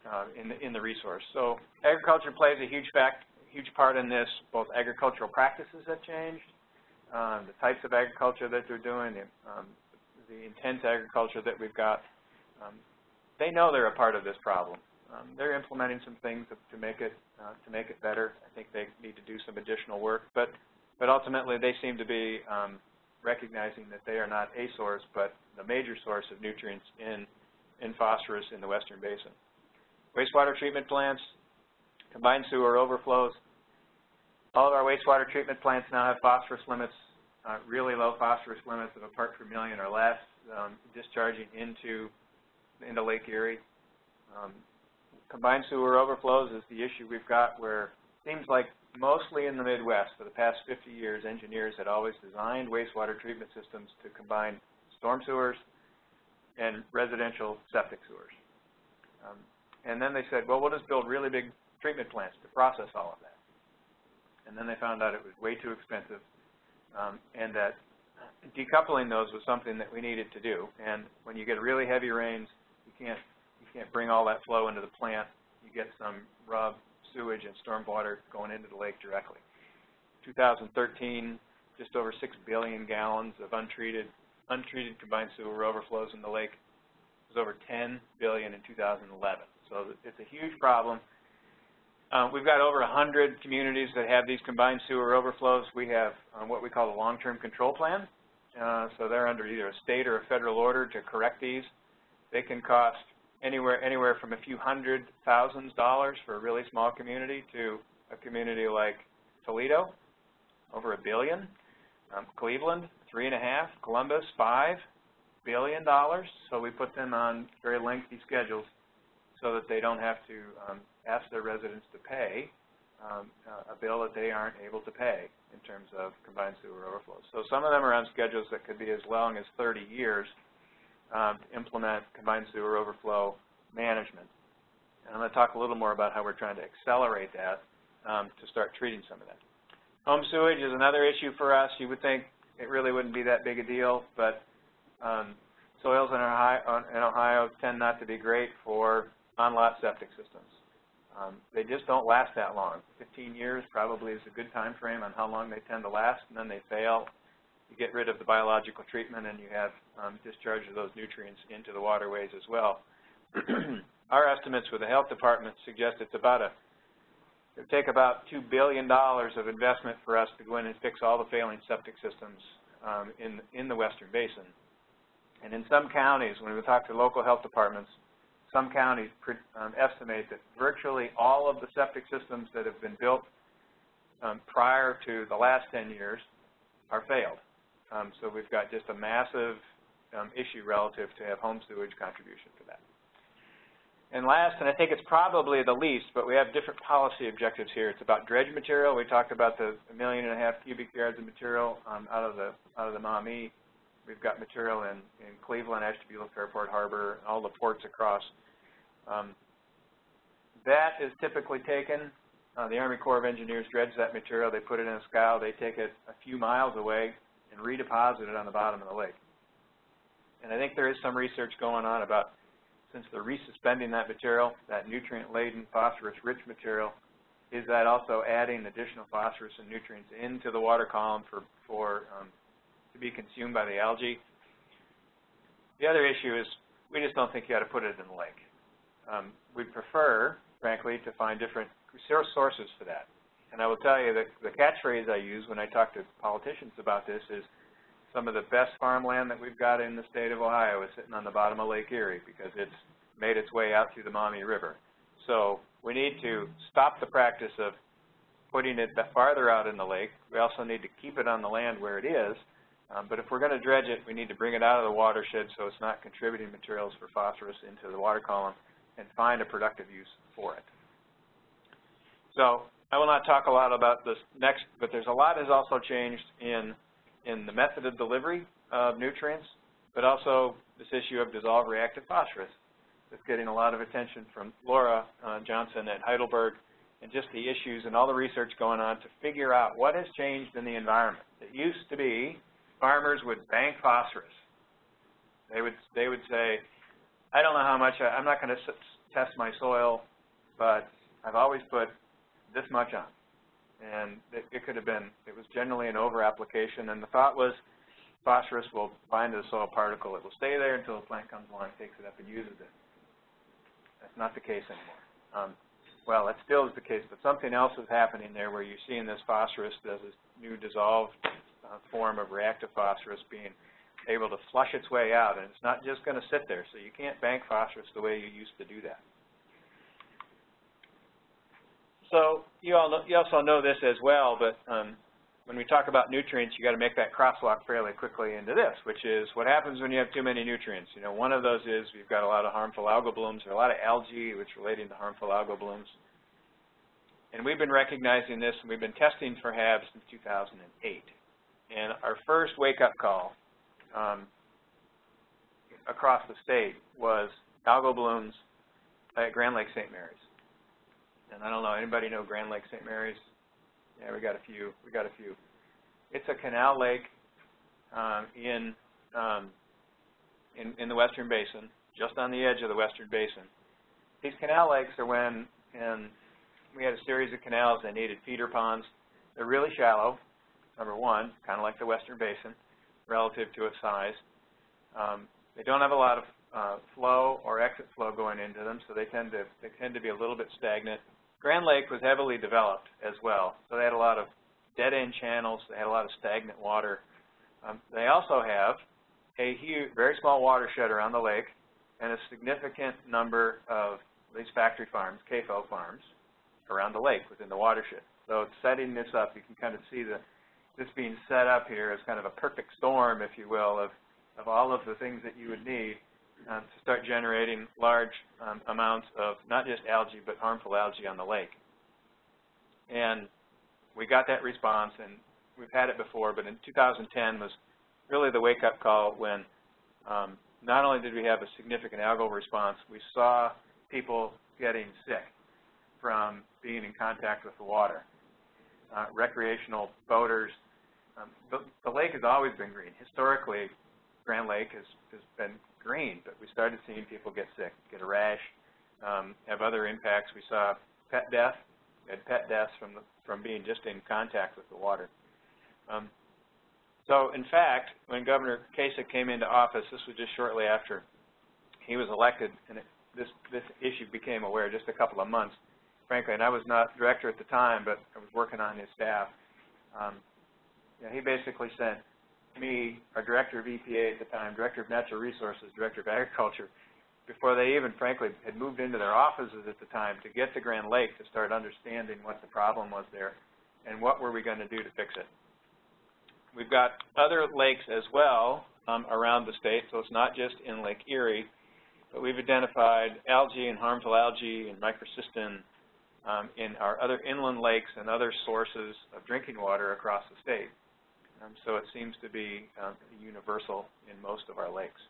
[SPEAKER 7] uh, in, the, in the resource. So agriculture plays a huge fact, huge part in this. Both agricultural practices have changed, um, the types of agriculture that they're doing, the, um, the intense agriculture that we've got. Um, they know they're a part of this problem. Um, they're implementing some things to, make it uh, to make it better. I think they need to do some additional work, but but ultimately they seem to be um, recognizing that they are not a source, but the major source of nutrients in in phosphorus in the western basin. Wastewater treatment plants, combined sewer overflows. All of our wastewater treatment plants now have phosphorus limits, uh, really low phosphorus limits of a part per million or less, um, discharging into into Lake Erie. Um, combined sewer overflows is the issue we've got where it seems like mostly in the Midwest for the past 50 years, engineers had always designed wastewater treatment systems to combine storm sewers and residential septic sewers. Um, and then they said, well, we'll just build really big treatment plants to process all of that. And then they found out it was way too expensive um, and that decoupling those was something that we needed to do. And when you get really heavy rains, you can't can't bring all that flow into the plant. You get some rub, sewage, and storm water going into the lake directly. 2013, just over 6 billion gallons of untreated, untreated combined sewer overflows in the lake. It was over 10 billion in 2011. So it's a huge problem. Uh, we've got over 100 communities that have these combined sewer overflows. We have um, what we call a long-term control plan. Uh, so they're under either a state or a federal order to correct these. They can cost anywhere anywhere from a few hundred thousands dollars for a really small community to a community like Toledo, over a billion. Um, Cleveland, three and a half. Columbus, five billion dollars. So we put them on very lengthy schedules so that they don't have to um, ask their residents to pay um, a bill that they aren't able to pay in terms of combined sewer overflows. So some of them are on schedules that could be as long as 30 years um, to implement combined sewer overflow management. And I'm going to talk a little more about how we're trying to accelerate that um, to start treating some of that. Home sewage is another issue for us. You would think it really wouldn't be that big a deal, but um, soils in Ohio, in Ohio tend not to be great for on-lot septic systems. Um, they just don't last that long. 15 years probably is a good time frame on how long they tend to last, and then they fail. You get rid of the biological treatment, and you have um, discharge of those nutrients into the waterways as well. Our estimates with the health department suggest it's about a it would take about $2 billion of investment for us to go in and fix all the failing septic systems um, in, in the Western Basin. And in some counties, when we talk to local health departments, some counties um, estimate that virtually all of the septic systems that have been built um, prior to the last 10 years are failed. Um, so we've got just a massive um, issue relative to have home sewage contribution to that. And last, and I think it's probably the least, but we have different policy objectives here. It's about dredge material. We talked about the million and a half cubic yards of material um, out of the out of the Maumee. We've got material in, in Cleveland, Ashtabula, Fairport Harbor, all the ports across. Um, that is typically taken. Uh, the Army Corps of Engineers dredge that material. They put it in a scow. They take it a few miles away and redeposit it on the bottom of the lake. And I think there is some research going on about since they're resuspending that material, that nutrient-laden, phosphorus-rich material, is that also adding additional phosphorus and nutrients into the water column for, for um, to be consumed by the algae. The other issue is we just don't think you ought to put it in the lake. Um, we'd prefer, frankly, to find different sources for that. And I will tell you that the catchphrase I use when I talk to politicians about this is some of the best farmland that we've got in the state of Ohio is sitting on the bottom of Lake Erie because it's made its way out through the Maumee River. So we need to stop the practice of putting it farther out in the lake. We also need to keep it on the land where it is. Um, but if we're going to dredge it, we need to bring it out of the watershed so it's not contributing materials for phosphorus into the water column and find a productive use for it. So I will not talk a lot about this next, but there's a lot has also changed in in the method of delivery of nutrients, but also this issue of dissolved reactive phosphorus that's getting a lot of attention from Laura uh, Johnson at Heidelberg and just the issues and all the research going on to figure out what has changed in the environment. It used to be farmers would bank phosphorus. They would, they would say, I don't know how much, I, I'm not going to test my soil, but I've always put this much on and it, it could have been, it was generally an over-application, and the thought was phosphorus will bind to the soil particle. It will stay there until a plant comes along, takes it up, and uses it. That's not the case anymore. Um, well, that still is the case, but something else is happening there where you're seeing this phosphorus as this new dissolved uh, form of reactive phosphorus being able to flush its way out, and it's not just going to sit there. So you can't bank phosphorus the way you used to do that. So you all know, you also know this as well, but um, when we talk about nutrients, you got to make that crosswalk fairly quickly into this, which is what happens when you have too many nutrients. You know, one of those is we've got a lot of harmful algal blooms, or a lot of algae, which relating to harmful algal blooms. And we've been recognizing this, and we've been testing for HABs since 2008. And our first wake-up call um, across the state was algal blooms at Grand Lake St. Mary's. And I don't know, anybody know Grand Lake St. Mary's? Yeah, we got a few. We got a few. It's a canal lake um, in, um, in in the Western Basin, just on the edge of the Western Basin. These canal lakes are when and we had a series of canals that needed feeder ponds. they're really shallow, number one, kind of like the Western Basin, relative to its size. Um, they don't have a lot of uh, flow or exit flow going into them, so they tend to they tend to be a little bit stagnant. Grand Lake was heavily developed as well, so they had a lot of dead end channels. They had a lot of stagnant water. Um, they also have a huge, very small watershed around the lake, and a significant number of these factory farms, CAFO farms, around the lake within the watershed. So setting this up, you can kind of see the this being set up here as kind of a perfect storm, if you will, of of all of the things that you would need um, to start generating large um, amounts of not just algae, but harmful algae on the lake. And we got that response, and we've had it before, but in 2010 was really the wake-up call when um, not only did we have a significant algal response, we saw people getting sick from being in contact with the water. Uh, recreational boaters. Um, the, the lake has always been green. Historically, Grand Lake has, has been green, but we started seeing people get sick, get a rash, um, have other impacts. We saw pet death, had pet deaths from the, from being just in contact with the water. Um, so, in fact, when Governor Kasich came into office, this was just shortly after he was elected, and it, this this issue became aware just a couple of months, frankly. And I was not director at the time, but I was working on his staff. Um, know, he basically sent me, our director of EPA at the time, director of natural resources, director of agriculture, before they even, frankly, had moved into their offices at the time to get to Grand Lake to start understanding what the problem was there and what were we going to do to fix it. We've got other lakes as well um, around the state, so it's not just in Lake Erie, but we've identified algae and harmful algae and microcystin um, in our other inland lakes and other sources of drinking water across the state. Um, so it seems to be uh, universal in most of our lakes.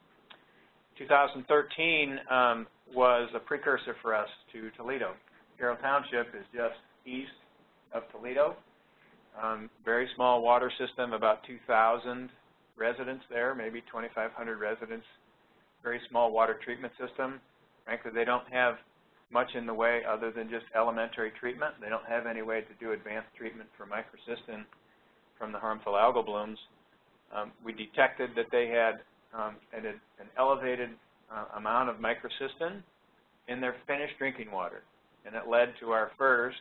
[SPEAKER 7] 2013 um, was a precursor for us to Toledo. Carroll Township is just east of Toledo. Um, very small water system, about 2,000 residents there, maybe 2,500 residents. Very small water treatment system. Frankly, they don't have much in the way other than just elementary treatment. They don't have any way to do advanced treatment for microcystin from the harmful algal blooms. Um, we detected that they had um, an, an, elevated uh, amount of microcystin in their finished drinking water, and it led to our first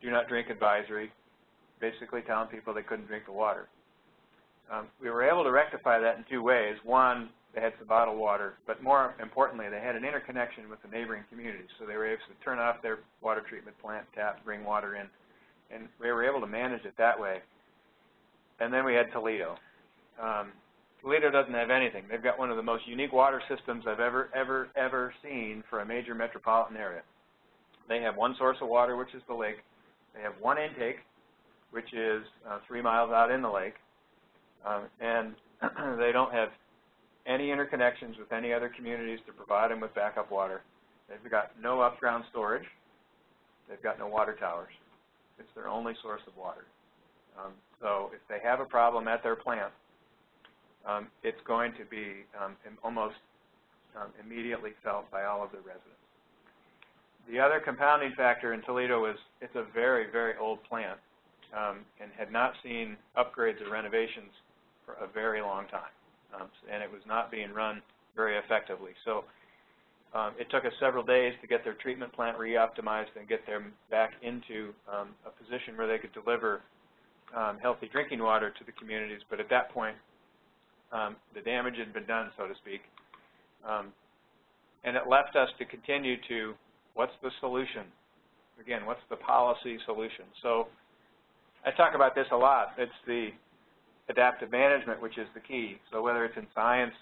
[SPEAKER 7] do not drink advisory, basically telling people they couldn't drink the water. Um, we were able to rectify that in two ways. One, they had some bottled water, but more importantly, they had an interconnection with the neighboring communities, so they were able to turn off their water treatment plant tap, bring water in, and we were able to manage it that way. And then we had Toledo. Um, Toledo doesn't have anything. They've got one of the most unique water systems I've ever, ever, ever seen for a major metropolitan area. They have one source of water, which is the lake. They have one intake, which is uh, three miles out in the lake. Um, and they don't have any interconnections with any other communities to provide them with backup water. They've got no up-ground storage. They've got no water towers. It's their only source of water. Um, so if they have a problem at their plant, um, it's going to be um, almost um, immediately felt by all of the residents. The other compounding factor in Toledo is it's a very, very old plant um, and had not seen upgrades or renovations for a very long time. Um, and it was not being run very effectively. So um, it took us several days to get their treatment plant re-optimized and get them back into a position where they could deliver um, healthy drinking water to the communities. But at that point, um, the damage had been done, so to speak. Um, and it left us to continue to, what's the solution? Again, what's the policy solution? So I talk about this a lot. It's the adaptive management which is the key. So whether it's in science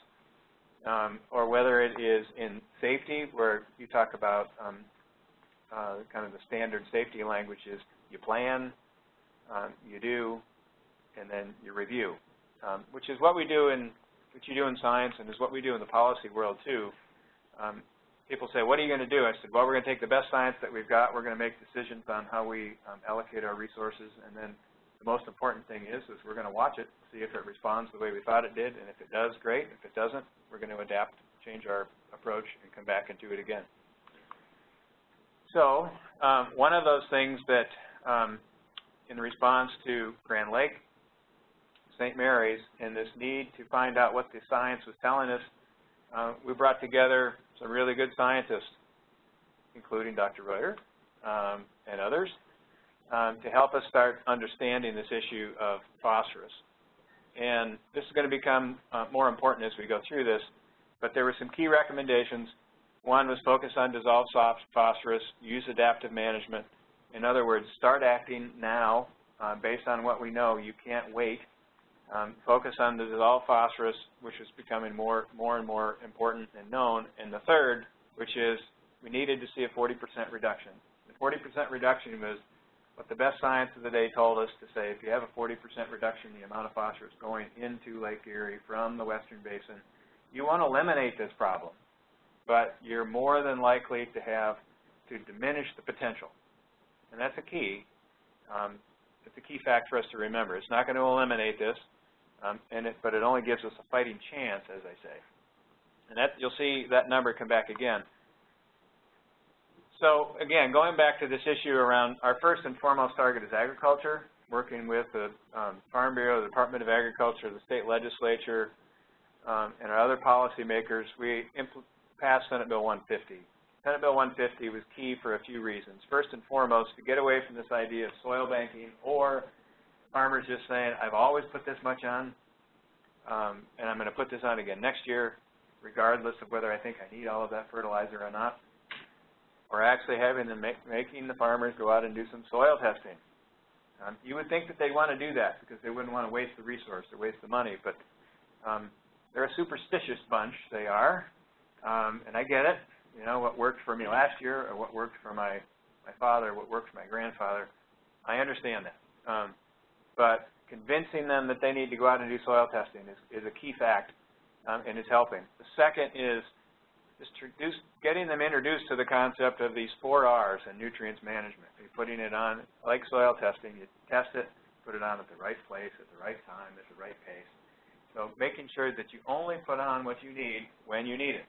[SPEAKER 7] um, or whether it is in safety, where you talk about um, uh, kind of the standard safety language is you plan, um, you do, and then you review, um, which is what we do in what you do in science and is what we do in the policy world too. Um, people say, what are you going to do? I said, well, we're going to take the best science that we've got. We're going to make decisions on how we um, allocate our resources, and then the most important thing is, is we're going to watch it, see if it responds the way we thought it did, and if it does, great. If it doesn't, we're going to adapt, change our approach, and come back and do it again. So um, one of those things that um, in response to Grand Lake, St. Mary's, and this need to find out what the science was telling us, uh, we brought together some really good scientists, including Dr. Reutter um, and others, um, to help us start understanding this issue of phosphorus. And this is going to become uh, more important as we go through this, but there were some key recommendations. One was focus on dissolved phosphorus, use adaptive management. In other words, start acting now uh, based on what we know. You can't wait. Um, focus on the dissolved phosphorus, which is becoming more, more and more important and known. And the third, which is we needed to see a 40% reduction. The 40% reduction was what the best science of the day told us to say if you have a 40% reduction in the amount of phosphorus going into Lake Erie from the western basin, you want to eliminate this problem, but you're more than likely to have to diminish the potential. And that's a key. Um, it's a key fact for us to remember. It's not going to eliminate this, um, and it, but it only gives us a fighting chance, as I say. And that you'll see that number come back again. So again, going back to this issue around our first and foremost target is agriculture, working with the um, Farm Bureau, the Department of Agriculture, the state legislature, um, and our other policymakers, we passed Senate Bill 150. Senate Bill 150 was key for a few reasons. First and foremost, to get away from this idea of soil banking or farmers just saying, I've always put this much on, um, and I'm going to put this on again next year, regardless of whether I think I need all of that fertilizer or not. Or actually having them make, making the farmers go out and do some soil testing. Um, you would think that they want to do that because they wouldn't want to waste the resource or waste the money, but um, they're a superstitious bunch, they are, um, and I get it. You know, what worked for me last year or what worked for my, my father, what worked for my grandfather, I understand that. Um, but convincing them that they need to go out and do soil testing is, is a key fact um, and is helping. The second is just getting them introduced to the concept of these four R's in nutrients management. You're putting it on, like soil testing, you test it, put it on at the right place, at the right time, at the right pace. So making sure that you only put on what you need when you need it.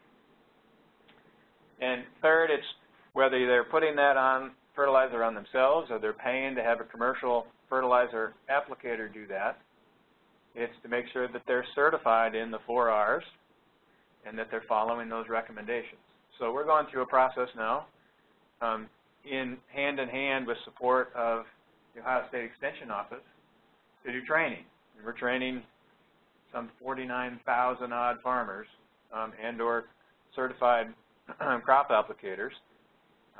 [SPEAKER 7] And third, it's whether they're putting that on fertilizer on themselves or they're paying to have a commercial fertilizer applicator do that. It's to make sure that they're certified in the four R's and that they're following those recommendations. So we're going through a process now um, in hand in hand with support of the Ohio State Extension Office to do training. And we're training some 49,000 odd farmers um, and or certified crop applicators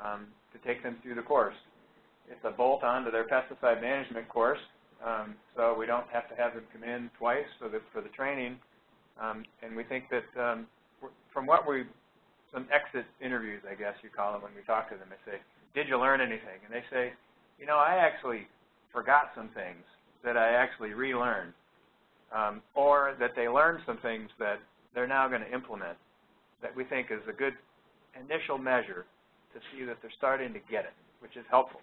[SPEAKER 7] um, to take them through the course. It's a bolt-on to their pesticide management course, um, so we don't have to have them come in twice for the, for the training. Um, and we think that um, from what we, some exit interviews, I guess you call them when we talk to them, they say, did you learn anything? And they say, you know, I actually forgot some things that I actually relearned um, or that they learned some things that they're now going to implement that we think is a good initial measure to see that they're starting to get it, which is helpful.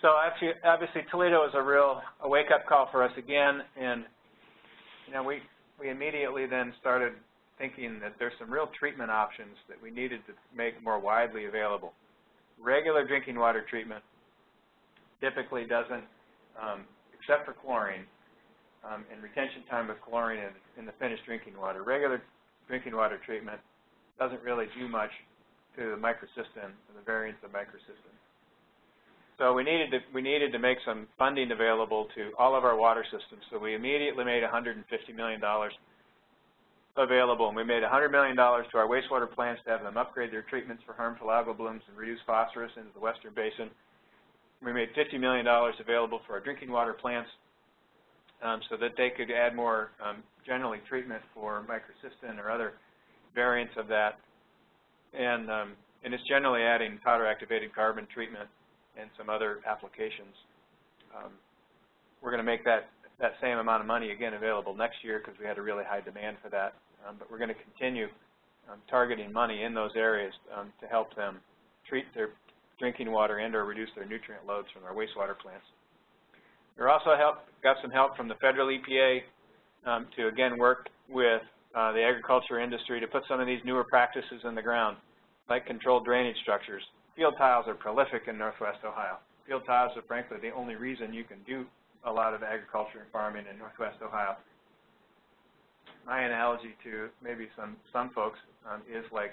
[SPEAKER 7] So obviously, Toledo is a real a wake-up call for us again, and you know, we we immediately then started thinking that there's some real treatment options that we needed to make more widely available. Regular drinking water treatment typically doesn't, um, except for chlorine, um, and retention time of chlorine in, in the finished drinking water. Regular drinking water treatment doesn't really do much to the microcystin, and the variants of microcystin. So we needed to we needed to make some funding available to all of our water systems. So we immediately made 150 million dollars available, and we made $100 million to our wastewater plants to have them upgrade their treatments for harmful algal blooms and reduce phosphorus into the western basin. We made $50 million available for our drinking water plants um, so that they could add more um, generally treatment for microcystin or other variants of that. And, um, and it's generally adding powder activated carbon treatment and some other applications. Um, we're going to make that, that same amount of money again available next year because we had a really high demand for that. Um, but we're going to continue um, targeting money in those areas to help them treat their drinking water and or reduce their nutrient loads from our wastewater plants. We also help, got some help from the federal EPA um, to, again, work with uh, the agriculture industry to put some of these newer practices in the ground, like controlled drainage structures. field tiles are prolific in northwest Ohio. Field tiles are frankly the only reason you can do a lot of agriculture and farming in northwest Ohio. My analogy to maybe some, some folks um, is like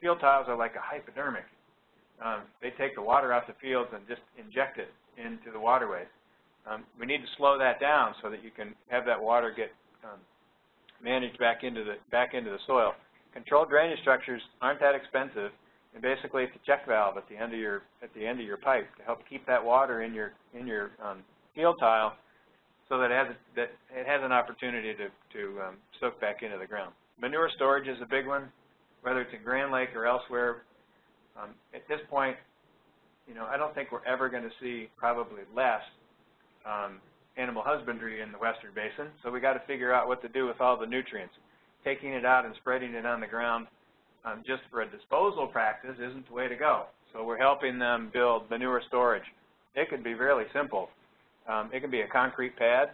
[SPEAKER 7] field tiles are like a hypodermic. Um, they take the water out the fields and just inject it into the waterways. Um, we need to slow that down so that you can have that water get um, managed back into the back into the soil. Controlled drainage structures aren't that expensive, and basically it's a check valve at the end of your at the end of your pipe to help keep that water in your in your um, field tile, so that it has that it has an opportunity to to um, soak back into the ground. Manure storage is a big one, whether it's in Grand Lake or elsewhere. Um, at this point, you know, I don't think we're ever going to see probably less um, animal husbandry in the western basin, so we got to figure out what to do with all the nutrients. Taking it out and spreading it on the ground um, just for a disposal practice isn't the way to go. So we're helping them build manure storage. It could be really simple. Um, it can be a concrete pad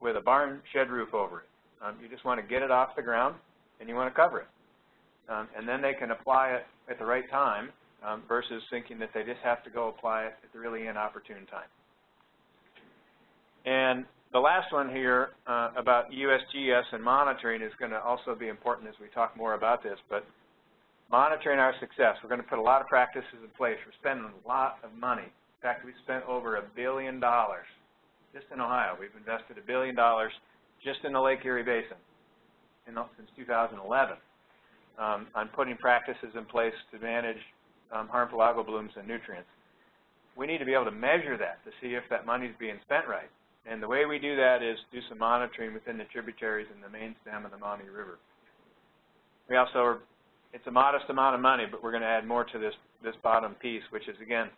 [SPEAKER 7] with a barn shed roof over it. Um, you just want to get it off the ground and you want to cover it. Um, and then they can apply it at the right time um, versus thinking that they just have to go apply it at the really inopportune time. And the last one here uh, about USGS and monitoring is going to also be important as we talk more about this, but monitoring our success. We're going to put a lot of practices in place. We're spending a lot of money. In fact, we've spent over a billion dollars just in Ohio. We've invested a billion dollars just in the Lake Erie Basin in, since 2011 um, on putting practices in place to manage um, harmful algal blooms and nutrients. We need to be able to measure that to see if that money is being spent right. And the way we do that is do some monitoring within the tributaries and the main stem of the Maumee River. We also are, it's a modest amount of money, but we're going to add more to this, this bottom piece, which is, again,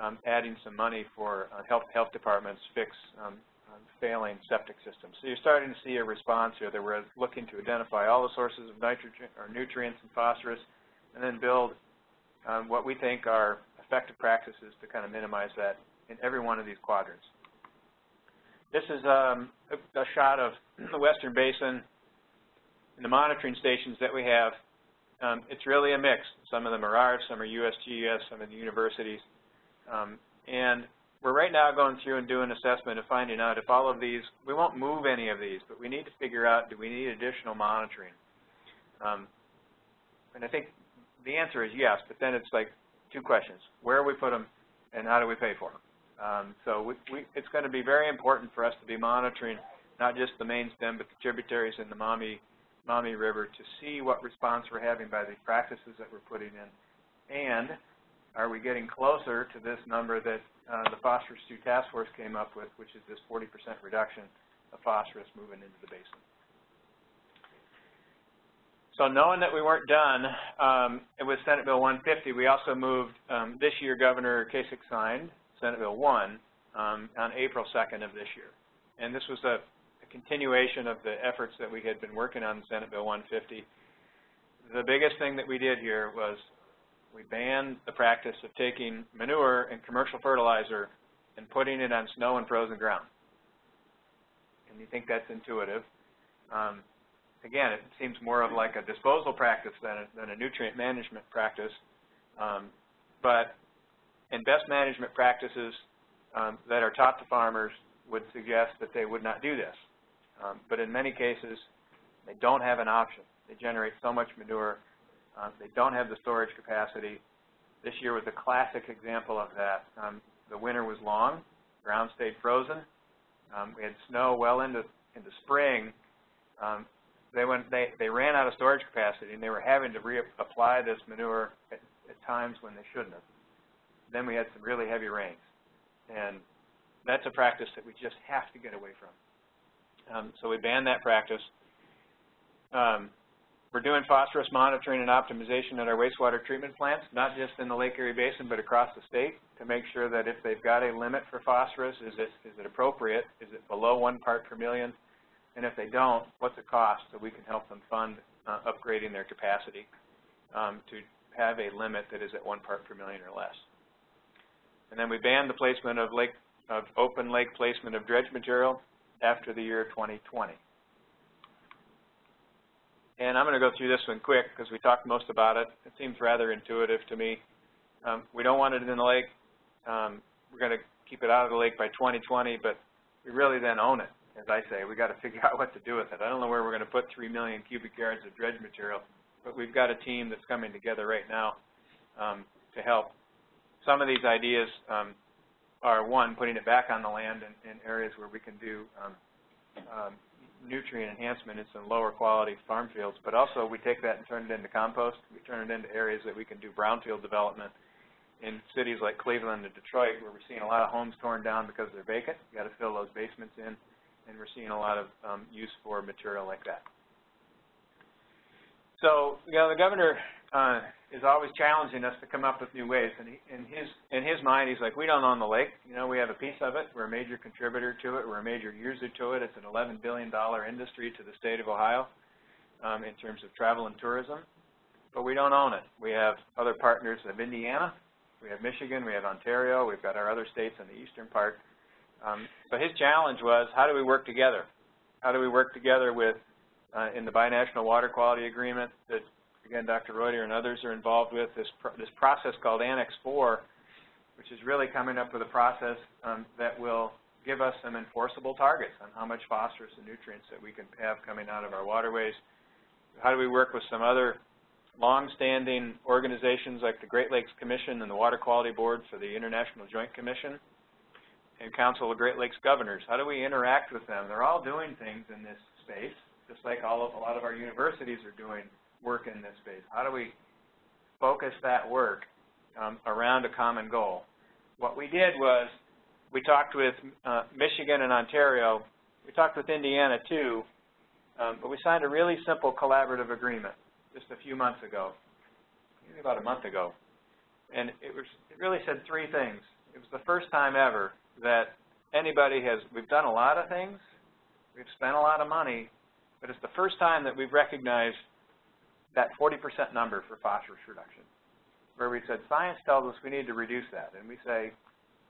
[SPEAKER 7] um, adding some money for uh, health, health departments fix um, um, failing septic systems. So you're starting to see a response here that we're looking to identify all the sources of nitrogen or nutrients and phosphorus and then build um, what we think are effective practices to kind of minimize that in every one of these quadrants. This is um, a, a, shot of the Western Basin and the monitoring stations that we have. Um, it's really a mix. Some of them are ours, some are USGS, some are the universities. Um, and we're right now going through and doing assessment of finding out if all of these, we won't move any of these, but we need to figure out do we need additional monitoring. Um, and I think the answer is yes, but then it's like two questions. Where we put them and how do we pay for them? Um, so we, we, it's going to be very important for us to be monitoring not just the main stem, but the tributaries in the Maumee, Maumee River to see what response we're having by the practices that we're putting in. And are we getting closer to this number that uh, the Phosphorus 2 Task Force came up with, which is this 40% reduction of phosphorus moving into the basin. So knowing that we weren't done um, with Senate Bill 150, we also moved, um, this year Governor Kasich signed Senate Bill 1 um, on April 2nd of this year. And this was a, a, continuation of the efforts that we had been working on Senate Bill 150. The biggest thing that we did here was we banned the practice of taking manure and commercial fertilizer and putting it on snow and frozen ground. And you think that's intuitive. Um, again, it seems more of like a disposal practice than a, than a nutrient management practice. Um, but and best management practices um, that are taught to farmers would suggest that they would not do this. Um, but in many cases, they don't have an option. They generate so much manure. Uh, they don't have the storage capacity. This year was a classic example of that. Um, the winter was long. Ground stayed frozen. Um, we had snow well into into spring. Um, they went they they ran out of storage capacity and they were having to reapply this manure at, at times when they shouldn't have. Then we had some really heavy rains. And that's a practice that we just have to get away from. Um, so we banned that practice. Um, we're doing phosphorus monitoring and optimization at our wastewater treatment plants, not just in the Lake Erie Basin, but across the state to make sure that if they've got a limit for phosphorus, is it, is it appropriate? Is it below one part per million? And if they don't, what's the cost so we can help them fund uh, upgrading their capacity um, to have a limit that is at one part per million or less. And then we banned the placement of lake of open lake placement of dredge material after the year 2020. And I'm going to go through this one quick because we talked most about it. It seems rather intuitive to me. Um, we don't want it in the lake. Um, we're going to keep it out of the lake by 2020, but we really then own it. As I say, We've got to figure out what to do with it. I don't know where we're going to put 3 million cubic yards of dredge material, but we've got a team that's coming together right now um, to help. Some of these ideas um, are, one, putting it back on the land in, in areas where we can do um, um, nutrient enhancement in some lower quality farm fields, but also we take that and turn it into compost. We turn it into areas that we can do brownfield development in cities like Cleveland and Detroit where we're seeing a lot of homes torn down because they're vacant. you got to fill those basements in, and we're seeing a lot of um, use for material like that. So, you know, the governor uh, is always challenging us to come up with new ways. And he, in his in his mind, he's like, we don't own the lake. You know, we have a piece of it. We're a major contributor to it. We're a major user to it. It's an 11 billion dollar industry to the state of Ohio um, in terms of travel and tourism. But we don't own it. We have other partners of Indiana. We have Michigan. We have Ontario. We've got our other states in the eastern part. Um, but his challenge was, how do we work together? How do we work together with, uh, in the binational water quality agreement that again, Dr. Reutter and others are involved with this, pro this process called Annex 4, which is really coming up with a process um, that will give us some enforceable targets on how much phosphorus and nutrients that we can have coming out of our waterways. How do we work with some other long-standing organizations like the Great Lakes Commission and the Water Quality Board for the International Joint Commission and Council of Great Lakes Governors? How do we interact with them? They're all doing things in this space, just like all of, a lot of our universities are doing work in this space? How do we focus that work um, around a common goal? What we did was we talked with uh, Michigan and Ontario. We talked with Indiana too, um, but we signed a really simple collaborative agreement just a few months ago, maybe about a month ago. And it, was, it really said three things. It was the first time ever that anybody has, we've done a lot of things, we've spent a lot of money, but it's the first time that we've recognized that 40% number for phosphorus reduction, where we said science tells us we need to reduce that. And we say,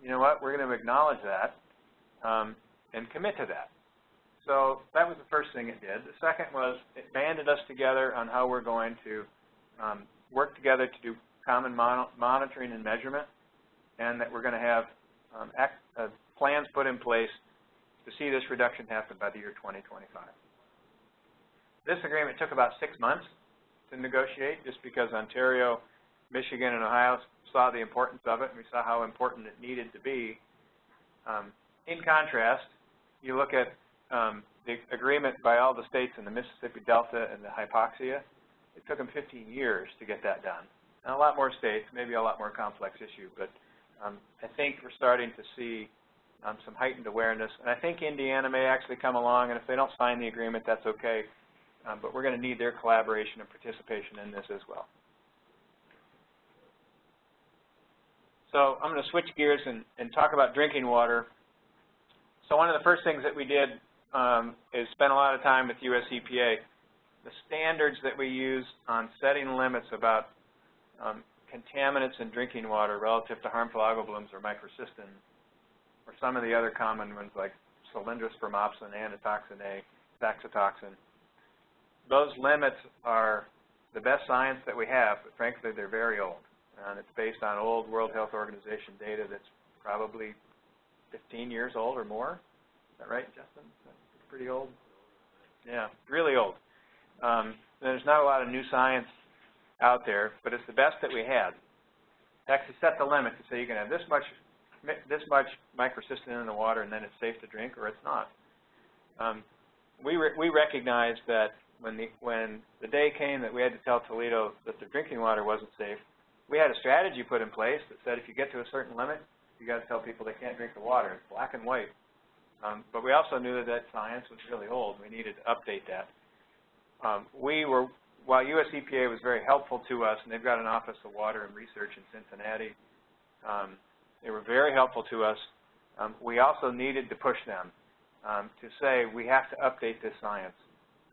[SPEAKER 7] you know what, we're going to acknowledge that um, and commit to that. So that was the first thing it did. The second was it banded us together on how we're going to um, work together to do common mon monitoring and measurement, and that we're going to have um, uh, plans put in place to see this reduction happen by the year 2025. This agreement took about six months to negotiate just because Ontario, Michigan, and Ohio saw the importance of it and we saw how important it needed to be. Um, in contrast, you look at um, the agreement by all the states in the Mississippi Delta and the hypoxia, it took them 15 years to get that done. And a lot more states, maybe a lot more complex issue, but um, I think we're starting to see um, some heightened awareness. And I think Indiana may actually come along, and if they don't sign the agreement, that's okay um, but we're going to need their collaboration and participation in this as well. So I'm going to switch gears and, and talk about drinking water. So one of the first things that we did um, is spend a lot of time with US EPA. The standards that we use on setting limits about um, contaminants in drinking water relative to harmful algal blooms or microcystin, or some of the other common ones like Cylindra spermopsin, anatoxin A, saxitoxin, those limits are the best science that we have, but frankly, they're very old. And it's based on old World Health Organization data that's probably 15 years old or more. Is that right, Justin? That's pretty old? Yeah, really old. Um, there's not a lot of new science out there, but it's the best that we had. Actually set the limit to say you can have this much this much microcystin in the water and then it's safe to drink or it's not. Um, we, re we recognize that when the when the day came that we had to tell Toledo that their drinking water wasn't safe, we had a strategy put in place that said if you get to a certain limit, you got to tell people they can't drink the water. It's black and white. Um, but we also knew that that science was really old. We needed to update that. Um, we were, while US EPA was very helpful to us, and they've got an Office of Water and Research in Cincinnati, um, they were very helpful to us. Um, we also needed to push them um, to say we have to update this science.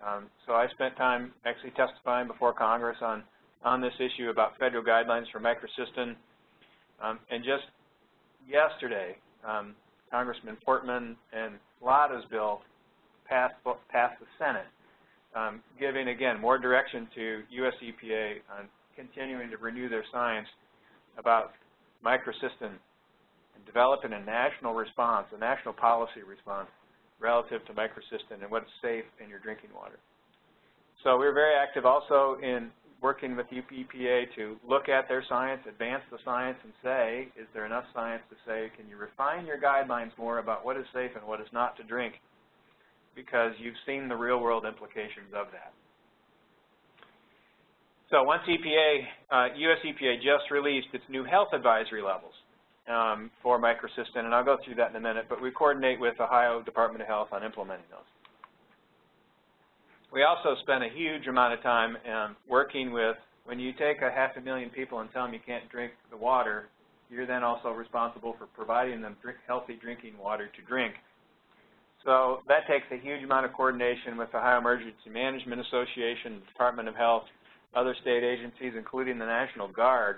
[SPEAKER 7] Um, so I spent time actually testifying before Congress on, on this issue about federal guidelines for microcystin. Um, and just yesterday, um, Congressman Portman and Latta's bill passed, passed the Senate, um, giving, again, more direction to U.S. EPA on continuing to renew their science about microcystin and developing a national response, a national policy response relative to microcystin and what's safe in your drinking water. So we're very active also in working with EPA to look at their science, advance the science, and say, is there enough science to say, can you refine your guidelines more about what is safe and what is not to drink? Because you've seen the real-world implications of that. So once EPA, uh, U.S. EPA just released its new health advisory levels um, for microcystin, and I'll go through that in a minute, but we coordinate with Ohio Department of Health on implementing those. We also spend a huge amount of time um, working with, when you take a half a million people and tell them you can't drink the water, you're then also responsible for providing them drink, healthy drinking water to drink. So that takes a huge amount of coordination with the Ohio Emergency Management Association, Department of Health, other state agencies, including the National Guard,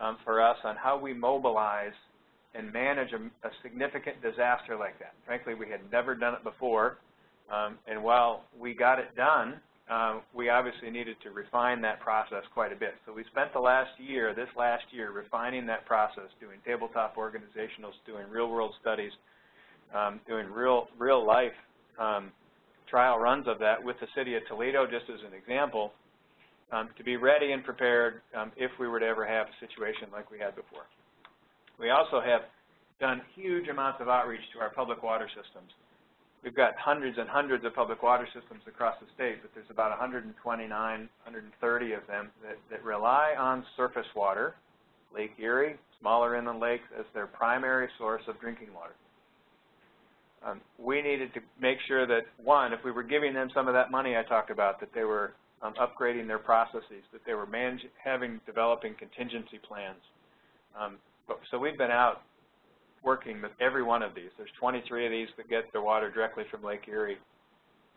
[SPEAKER 7] um, for us on how we mobilize and manage a, a, significant disaster like that. Frankly, we had never done it before, um, and while we got it done, uh, we obviously needed to refine that process quite a bit. So we spent the last year, this last year, refining that process, doing tabletop organizationals, doing real-world studies, um, doing real, real-life um, trial runs of that with the city of Toledo, just as an example, um, to be ready and prepared um, if we were to ever have a situation like we had before. We also have done huge amounts of outreach to our public water systems. We've got hundreds and hundreds of public water systems across the state, but there's about 129, 130 of them that, that rely on surface water, Lake Erie, smaller inland lakes, as their primary source of drinking water. Um, we needed to make sure that, one, if we were giving them some of that money I talked about, that they were um, upgrading their processes, that they were having, developing contingency plans. Um, but, so we've been out working with every one of these. There's 23 of these that get their water directly from Lake Erie.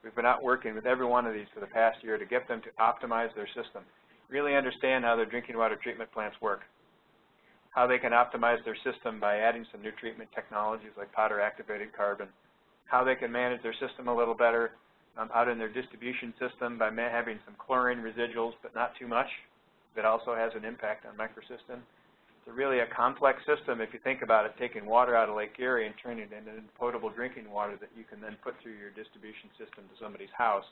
[SPEAKER 7] We've been out working with every one of these for the past year to get them to optimize their system, really understand how their drinking water treatment plants work, how they can optimize their system by adding some new treatment technologies like powder activated carbon, how they can manage their system a little better um, out in their distribution system by having some chlorine residuals, but not too much. That also has an impact on microcystin. It's really a complex system if you think about it, taking water out of Lake Erie and turning it into potable drinking water that you can then put through your distribution system to somebody's house.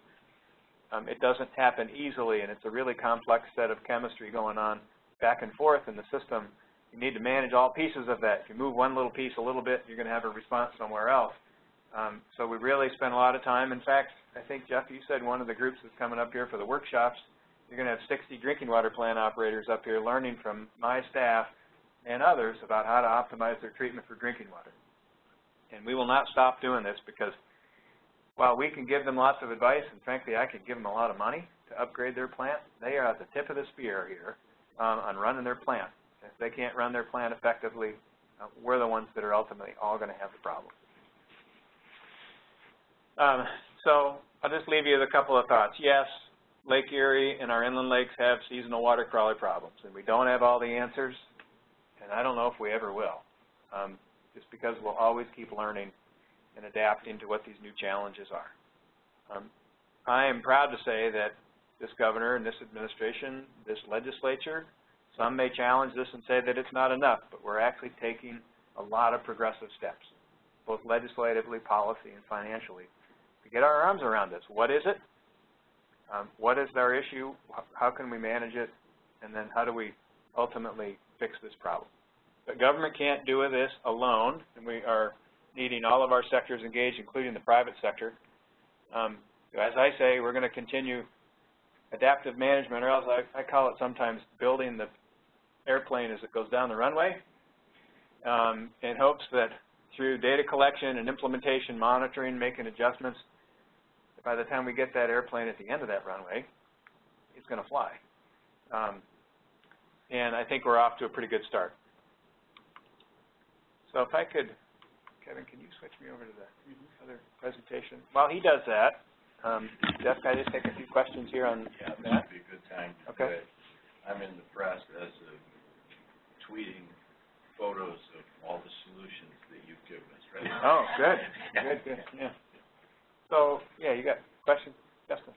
[SPEAKER 7] Um, it doesn't happen easily, and it's a really complex set of chemistry going on back and forth in the system. You need to manage all pieces of that. If you move one little piece a little bit, you're going to have a response somewhere else. Um, so we really spent a lot of time. In fact, I think, Jeff, you said one of the groups that's coming up here for the workshops, you're going to have 60 drinking water plant operators up here learning from my staff and others about how to optimize their treatment for drinking water. And we will not stop doing this because while we can give them lots of advice, and frankly, I could give them a lot of money to upgrade their plant, they are at the tip of the spear here um, on running their plant. If they can't run their plant effectively, uh, we're the ones that are ultimately all going to have the problem. Um, so I'll just leave you with a couple of thoughts. Yes, Lake Erie and our inland lakes have seasonal water crawler problems, and we don't have all the answers, and I don't know if we ever will, um, just because we'll always keep learning and adapting to what these new challenges are. Um, I am proud to say that this governor and this administration, this legislature, some may challenge this and say that it's not enough, but we're actually taking a lot of progressive steps, both legislatively, policy, and financially, get our arms around this. What is it? Um, what is our issue? How can we manage it? And then how do we ultimately fix this problem? The government can't do this alone, and we are needing all of our sectors engaged, including the private sector. Um, as I say, we're going to continue adaptive management, or else I, I, call it sometimes building the airplane as it goes down the runway um, in hopes that through data collection and implementation, monitoring, making adjustments, by the time we get that airplane at the end of that runway, it's going to fly. Um, and I think we're off to a pretty good start. So if I could, Kevin, can you switch me over to the other presentation? While he does that, um, Jeff, can I just take a few questions here on
[SPEAKER 2] yeah,
[SPEAKER 7] that?
[SPEAKER 2] would be a good time to
[SPEAKER 7] Okay.
[SPEAKER 2] I'm in the process of tweeting photos of all the solutions that you've given us, right?
[SPEAKER 7] Oh, good, good, good, yeah. So, yeah, you got questions? Justin.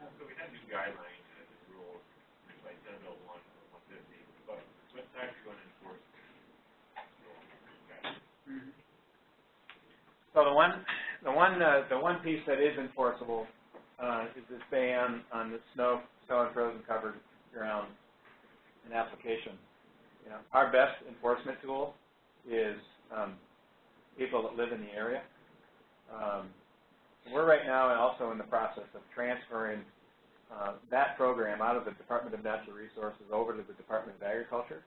[SPEAKER 8] Uh, so we have new guidelines and rules rule, like 701 or 150, but what's actually going to enforce
[SPEAKER 7] So the one, the one, uh, the one piece that is enforceable uh, is this ban on the snow, snow and frozen covered ground and application. You know, our best enforcement tool is um, people that live in the area. Um, we're right now also in the process of transferring, uh, that program out of the Department of Natural Resources over to the Department of Agriculture.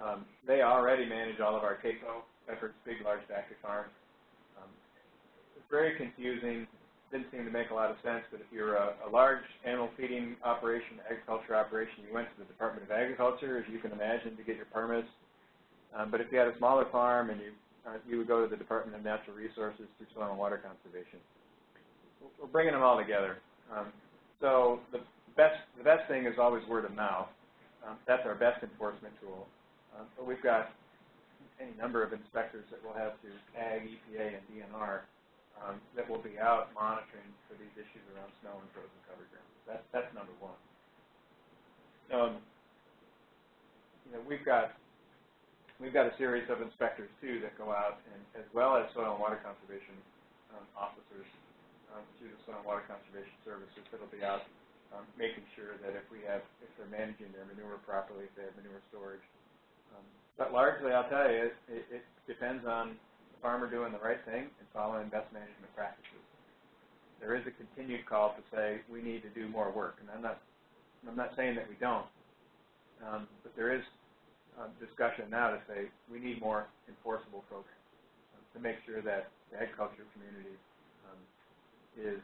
[SPEAKER 7] Um, they already manage all of our CAFO efforts, big, large factory farms. Um, it's very confusing, didn't seem to make a lot of sense, but if you're a, a large animal feeding operation, agriculture operation, you went to the Department of Agriculture, as you can imagine, to get your permits. Um, but if you had a smaller farm and you, uh, you would go to the Department of Natural Resources through Soil and Water Conservation. We're- bringing them all together. Um, so the best, the best thing is always word of mouth. Um, that's our best enforcement tool. Um, but we've got any number of inspectors that we'll have to Ag, EPA, and DNR um, that will be out monitoring for these issues around snow and frozen cover ground. That's that's number one. Um, you know, we've got we've got a series of inspectors too that go out and as well as soil and water conservation um, officers um, through the soil and water conservation services that'll be out um, making sure that if we have if they're managing their manure properly, if they have manure storage, um, but largely, I'll tell you, it, it, it depends on the farmer doing the right thing and following best management practices. There is a continued call to say we need to do more work, and I'm not, I'm not saying that we don't, um, but there is discussion now to say we need more enforceable programs um, to make sure that the agriculture community um, is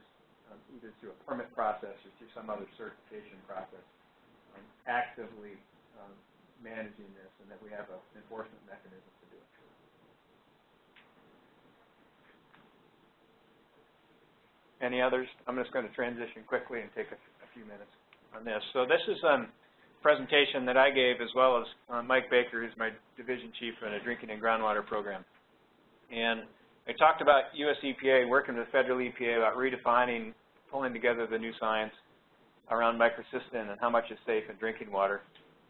[SPEAKER 7] um, either through a permit process or through some other certification process um, actively um, managing this and that we have an enforcement mechanism to do it. Any others? I'm just going to transition quickly and take a, a few minutes on this. So this is um, presentation that I gave as well as uh, Mike Baker, who's my division chief in a drinking and groundwater program. And I talked about US EPA working with the federal EPA about redefining, pulling together the new science around microcystin and how much is safe in drinking water.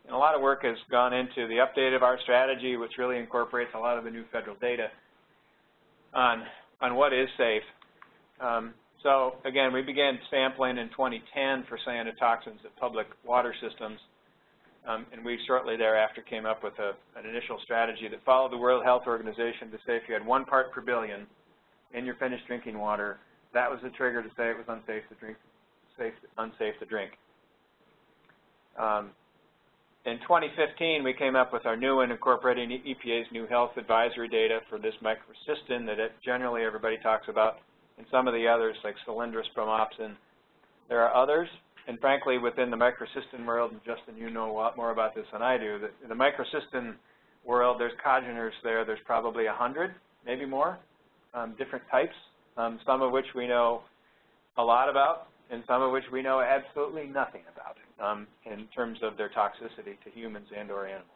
[SPEAKER 7] And a lot of work has gone into the update of our strategy, which really incorporates a lot of the new federal data on, on what is safe. Um, so again, we began sampling in 2010 for cyanotoxins at public water systems, um, and we shortly thereafter came up with a, an initial strategy that followed the World Health Organization to say if you had one part per billion in your finished drinking water, that was the trigger to say it was unsafe to drink, safe, unsafe to drink. Um, in 2015, we came up with our new one incorporating EPA's new health advisory data for this microcystin that generally everybody talks about, and some of the others like cylindrospermopsin. There are others, and frankly, within the microcystin world, and Justin, you know a lot more about this than I do, in the microcystin world, there's congeners there. There's probably a 100, maybe more, um, different types, um, some of which we know a lot about, and some of which we know absolutely nothing about um, in terms of their toxicity to humans and or animals.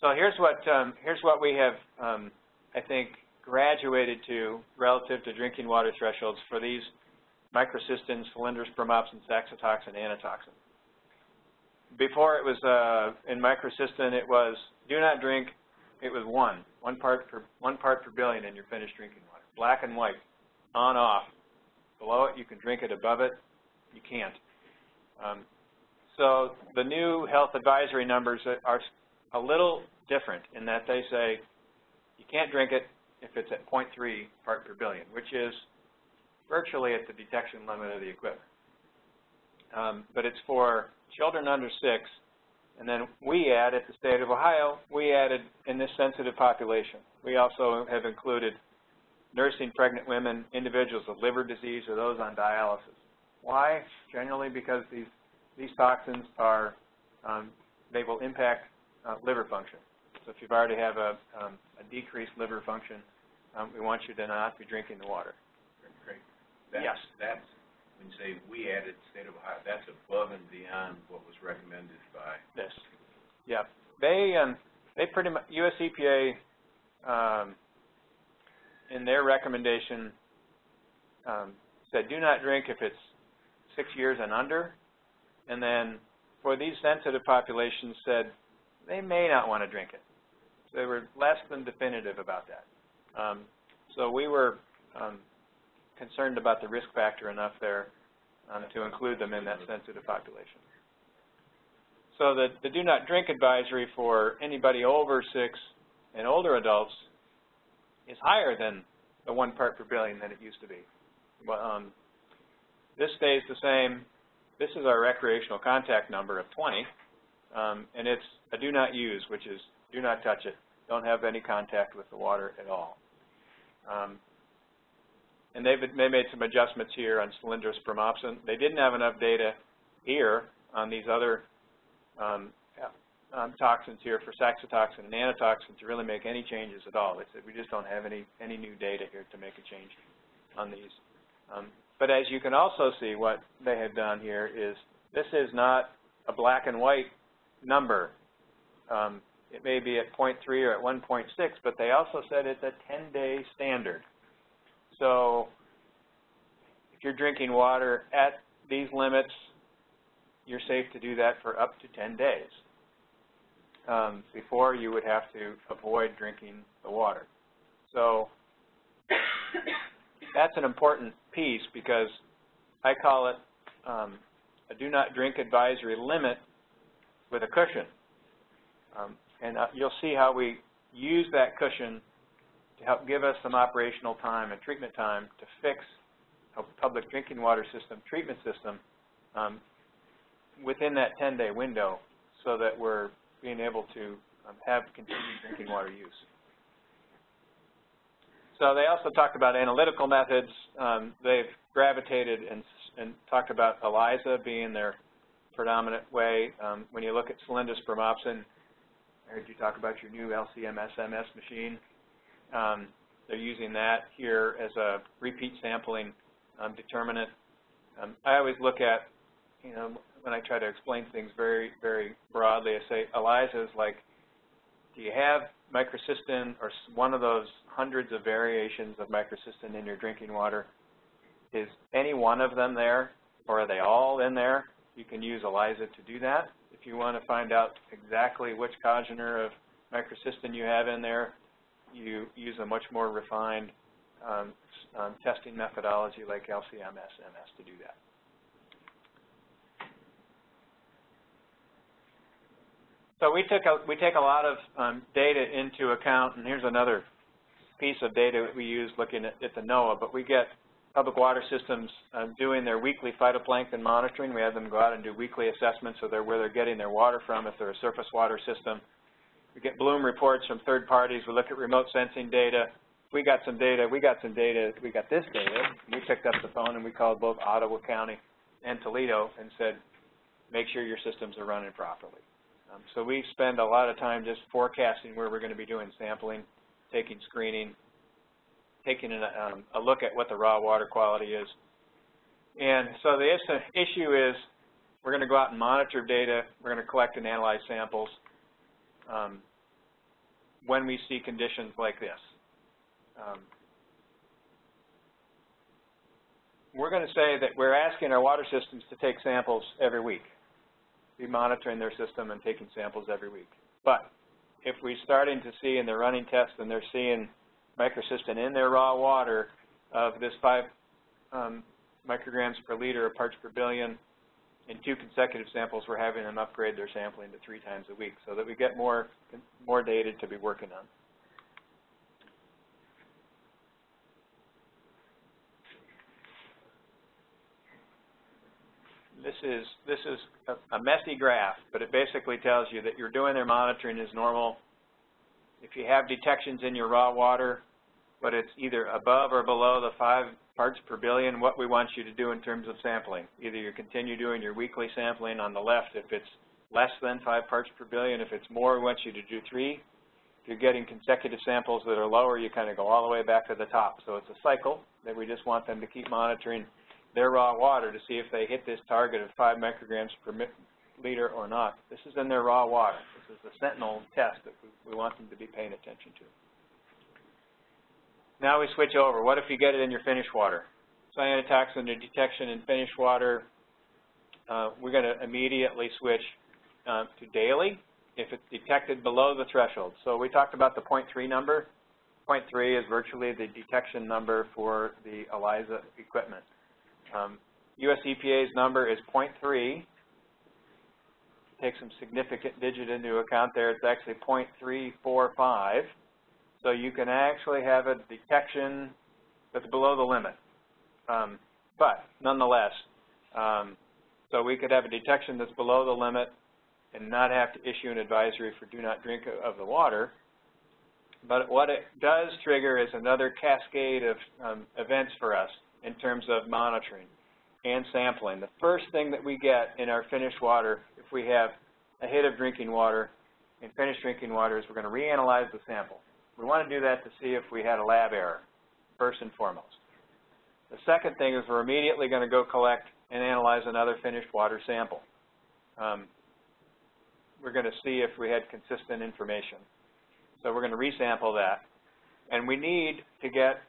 [SPEAKER 7] So here's what, um, here's what we have, um, I think, graduated to relative to drinking water thresholds for these microcystins, cylindrospermopsin, saxitoxin, anatoxin. Before it was uh, in microcystin, it was do not drink. It was one, one part per one part per billion in your finished drinking water, black and white, on off. Below it, you can drink it. Above it, you can't. Um, so the new health advisory numbers are a little different in that they say you can't drink it if it's at 0.3 part per billion, which is virtually at the detection limit of the equipment. Um, but it's for children under six, and then we add, at the state of Ohio, we added in this sensitive population. We also have included nursing pregnant women, individuals with liver disease, or those on dialysis. Why? Generally because these, these toxins are, um, they will impact uh, liver function. So if you've already have a, um, a decreased liver function, um, we want you to not be drinking the water.
[SPEAKER 2] Great. That's,
[SPEAKER 7] Yes.
[SPEAKER 2] That's, when you say we added state of Ohio, that's above and beyond what was recommended by.
[SPEAKER 7] This. Yeah. They, um, they pretty much, US EPA, um, in their recommendation, um, said do not drink if it's six years and under, and then for these sensitive populations said they may not want to drink it. they were less than definitive about that. Um, so we were um, concerned about the risk factor enough there um, to include them in that sensitive population. So the, the do not drink advisory for anybody over six and older adults is higher than the one part per billion that it used to be. But, um, this stays the same. This is our recreational contact number of 20, um, and it's a do not use, which is do not touch it, don't have any contact with the water at all. Um, and they've they made some adjustments here on cylindrous. They didn't have enough data here on these other um, um, toxins here for saxitoxin and anatoxin to really make any changes at all. They said we just don't have any any new data here to make a change on these. Um, but as you can also see, what they have done here is this is not a black and white number. Um, it may be at 0.3 or at 1.6, but they also said it's a 10-day standard. So if you're drinking water at these limits, you're safe to do that for up to 10 days. Um, before you would have to avoid drinking the water. So that's an important piece because I call it um, a do not drink advisory limit with a cushion. Um, and uh, you'll see how we use that cushion to help give us some operational time and treatment time to fix a public drinking water system, treatment system, um, within that 10-day window so that we're being able to um, have continued drinking water use. So they also talked about analytical methods. Um, they've gravitated and, and, talked about ELISA being their predominant way. Um, when you look at cylindrous bromopsin, I heard you talk about your new LCMS-MS machine. Um, they're using that here as a repeat sampling um, determinant. Um, I always look at, you know, when I try to explain things very, very broadly, I say ELISA is like, do you have microcystin or one of those hundreds of variations of microcystin in your drinking water? Is any one of them there, or are they all in there? You can use ELISA to do that. You want to find out exactly which congener of microcystin you have in there, you use a much more refined um, um, testing methodology like LCMS-MS to do that. So we took a, we take a lot of um, data into account, and here's another piece of data we use looking at, at the NOAA, but we get public water systems uh, doing their weekly phytoplankton monitoring. We have them go out and do weekly assessments of their, where they're getting their water from, if they're a surface water system. We get bloom reports from third parties. We look at remote sensing data. We got some data. We got some data. We got this data. We picked up the phone and we called both Ottawa County and Toledo and said, make sure your systems are running properly. Um, so we spend a lot of time just forecasting where we're going to be doing sampling, taking screening, taking a, um, a look at what the raw water quality is. And so the issue is we're going to go out and monitor data. We're going to collect and analyze samples um, when we see conditions like this. Um, we're going to say that we're asking our water systems to take samples every week be monitoring their system and taking samples every week. But if we're starting to see in the running tests and they're seeing microcystin in their raw water of this 5 um, micrograms per liter of parts per billion, in two consecutive samples, we're having them upgrade their sampling to three times a week so that we get more, more data to be working on. This is, this is a, a messy graph, but it basically tells you that you're doing their monitoring as normal. If you have detections in your raw water, but it's either above or below the five parts per billion, what we want you to do in terms of sampling. Either you continue doing your weekly sampling on the left if it's less than five parts per billion. If it's more, we want you to do three. If you're getting consecutive samples that are lower, you kind of go all the way back to the top. So it's a cycle that we just want them to keep monitoring their raw water to see if they hit this target of 5 micrograms per liter or not. This is in their raw water. This is the sentinel test that we, want them to be paying attention to. Now we switch over. What if you get it in your finished water? Cyanotoxin detection in finished water, uh, we're going to immediately switch uh, to daily if it's detected below the threshold. So we talked about the .3 number. .3 is virtually the detection number for the ELISA equipment. Um, US EPA's number is .3. Take some significant digit into account there. It's actually .345. So you can actually have a detection that's below the limit. Um, but nonetheless, um, so we could have a detection that's below the limit and not have to issue an advisory for do not drink of the water. But what it does trigger is another cascade of um, events for us in terms of monitoring and sampling. The first thing that we get in our finished water, we have a hit of drinking water in finished drinking water, is we're going to reanalyze the sample. We want to do that to see if we had a lab error, first and foremost. The second thing is we're immediately going to go collect and analyze another finished water sample. Um, we're going to see if we had consistent information. So we're going to resample that. And we need to get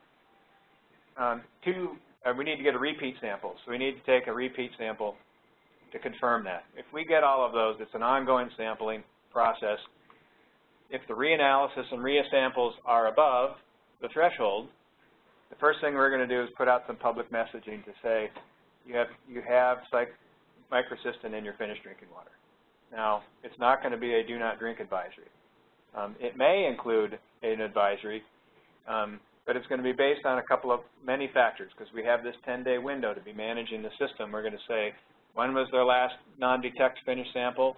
[SPEAKER 7] um, two, uh, we need to get a repeat sample. So we need to take a repeat sample to confirm that. If we get all of those, it's an ongoing sampling process. If the reanalysis and resamples are above the threshold, the first thing we're going to do is put out some public messaging to say you have you have microcystin in your finished drinking water. Now, it's not going to be a do not drink advisory. Um, it may include an advisory, um, but it's going to be based on a couple of many factors because we have this 10-day window to be managing the system. We're going to say when was their last non-detect finished sample.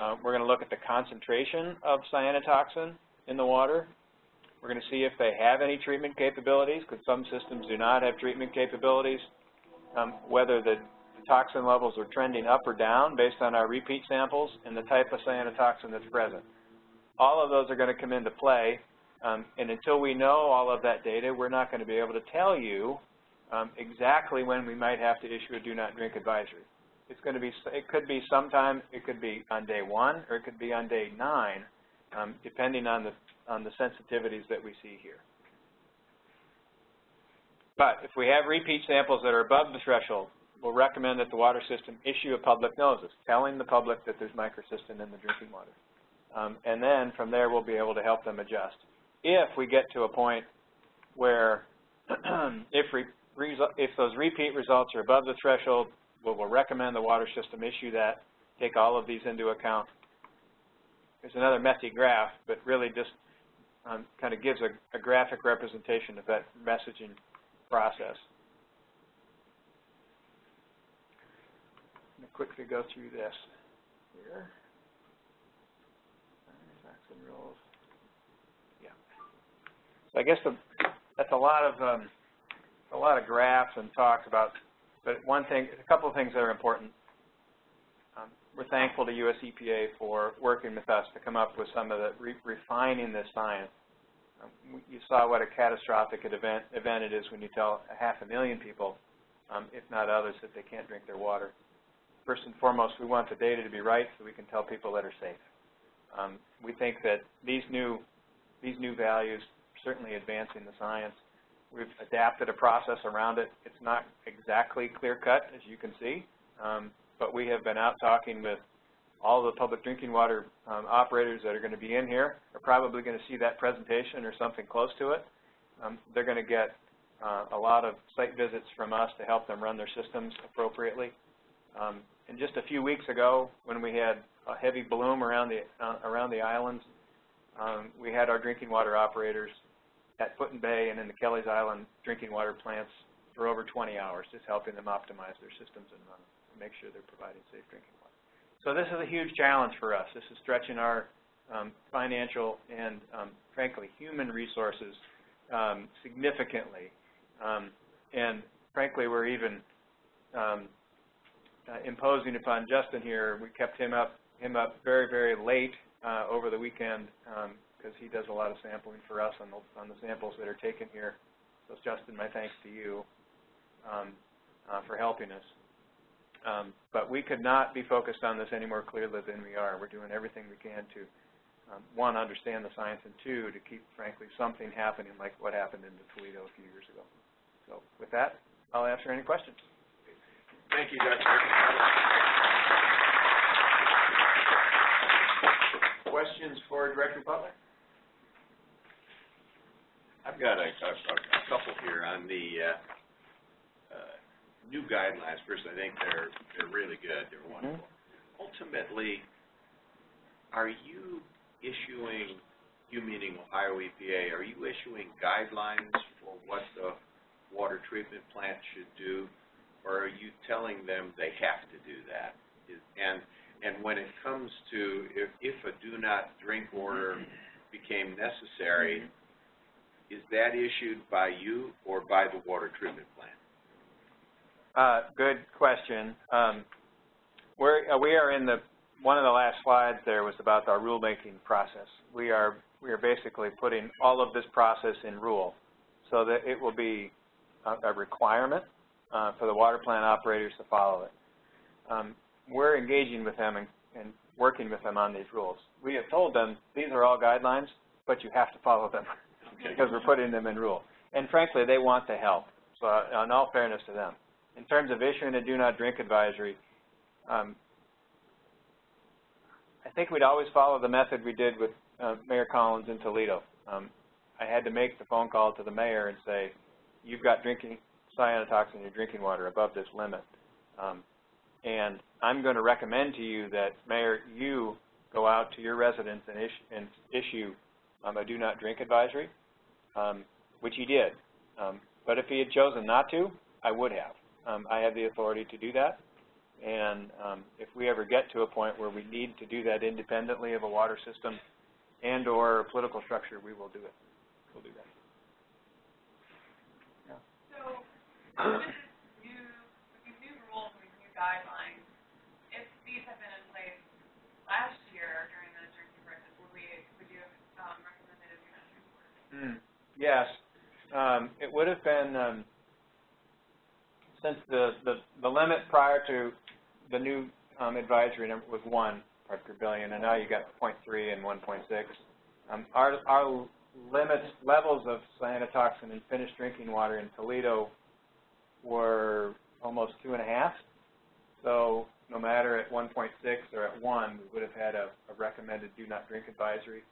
[SPEAKER 7] Uh, we're going to look at the concentration of cyanotoxin in the water. We're going to see if they have any treatment capabilities because some systems do not have treatment capabilities. Um, whether the toxin levels are trending up or down based on our repeat samples and the type of cyanotoxin that's present. All of those are going to come into play, um, and until we know all of that data, we're not going to be able to tell you um, exactly when we might have to issue a do not drink advisory. It's going to be, it could be sometime, it could be on day one, or it could be on day nine, um, depending on the, on the sensitivities that we see here. But if we have repeat samples that are above the threshold, we'll recommend that the water system issue a public notice, telling the public that there's microcystin in the drinking water. Um, and then from there, we'll be able to help them adjust. If we get to a point where if, if those repeat results are above the threshold, we'll, recommend the water system issue that, take all of these into account. There's another messy graph, but really just um, kind of gives a, a graphic representation of that messaging process. I'm quickly go through this here. Yeah. So I guess the, that's a lot of um, a lot of graphs and talks about, but one thing, a couple of things that are important. Um, we're thankful to US EPA for working with us to come up with some of the re refining this science. Um, you saw what a catastrophic event event it is when you tell a half a million people, um, if not others, that they can't drink their water first and foremost, we want the data to be right so we can tell people that are safe. Um, we think that these new, these new values certainly advancing the science. We've adapted a process around it. It's not exactly clear-cut, as you can see, um, but we have been out talking with all the public drinking water um, operators that are going to be in here are probably going to see that presentation or something close to it. Um, they're going to get uh, a lot of site visits from us to help them run their systems appropriately. Um, and just a few weeks ago, when we had a heavy bloom around the uh, around the islands, um, we had our drinking water operators at Put in Bay and in the Kelleys Island drinking water plants for over 20 hours, just helping them optimize their systems and run and make sure they're providing safe drinking water. So this is a huge challenge for us. This is stretching our um, financial and, um, frankly, human resources um, significantly. Um, and frankly, we're even um, uh, imposing upon Justin here. We kept him up him up very very late uh, over the weekend because he does a lot of sampling for us on the on the samples that are taken here. So Justin, my thanks to you um, uh, for helping us. Um, but we could not be focused on this any more clearly than we are. We're doing everything we can to, um, one, understand the science, and two, to keep, frankly, something happening like what happened in Toledo a few years ago. So with that, I'll answer any questions.
[SPEAKER 1] Thank you, Dr.
[SPEAKER 9] questions for Director Butler?
[SPEAKER 1] I've got a, a, a couple here on the, uh, uh, new guidelines. First, I think they're, they're really good, they're wonderful. Ultimately, are you issuing, you meaning Ohio EPA, are you issuing guidelines for what the water treatment plant should do? Or are you telling them they have to do that? Is- And, and when it comes to, if, if a do not drink order became necessary, is that issued by you or by the water treatment plant?
[SPEAKER 7] Uh, good question. Um, we're, uh, we are in the, one of the last slides there was about our rulemaking process. We are, we are basically putting all of this process in rule so that it will be a, a requirement, uh, for the water plant operators to follow it. Um, we're engaging with them and, and working with them on these rules. We have told them, these are all guidelines, but you have to follow them because we're putting them in rule. And frankly, they want the help. So, in all fairness to them. In terms of issuing a do not drink advisory, um, I think we'd always follow the method we did with uh, Mayor Collins in Toledo. Um, I had to make the phone call to the mayor and say, you've got drinking cyanotoxin in your drinking water above this limit. Um, and I'm going to recommend to you that, Mayor, you go out to your residents and issue, and issue um, a do not drink advisory, um, which he did. Um, but if he had chosen not to, I would have. Um, I have the authority to do that. And um, if we ever get to a point where we need to do that independently of a water system and or a political structure, we will do it. We'll do that.
[SPEAKER 6] So, with this new, with these new rules, and these new guidelines, if these had been in place last year during the drinking crisis, would we, would you have, um, recommended a do not?
[SPEAKER 7] Mm, Yes. Um, it would have been, um, since the, the, the limit prior to the new um, advisory number was one part per billion, and now you got .3 and 1.6. Um, our, our limits, levels of cyanotoxin in finished drinking water in Toledo were almost two and a half. So no matter at 1.6 or at 1, we would have had a, a recommended do not drink advisory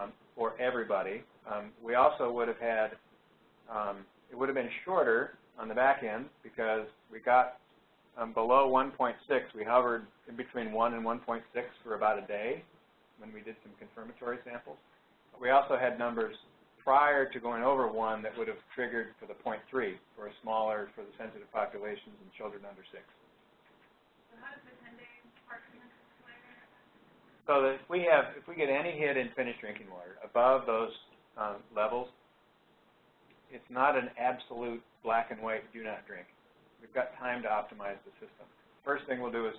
[SPEAKER 7] um, for everybody. Um, we also would have had, um, it would have been shorter on the back end because we got um, below 1.6. We hovered in between 1 and 1.6 for about a day when we did some confirmatory samples. We also had numbers prior to going over 1 that would have triggered for the 0.3 for a smaller, for the sensitive populations and children under 6.
[SPEAKER 6] So how does the ten-day part come into play?
[SPEAKER 7] So that if we have, if we get any hit in finished drinking water above those um, levels, it's not an absolute black and white do not drink. We've got time to optimize the system. First thing we'll do is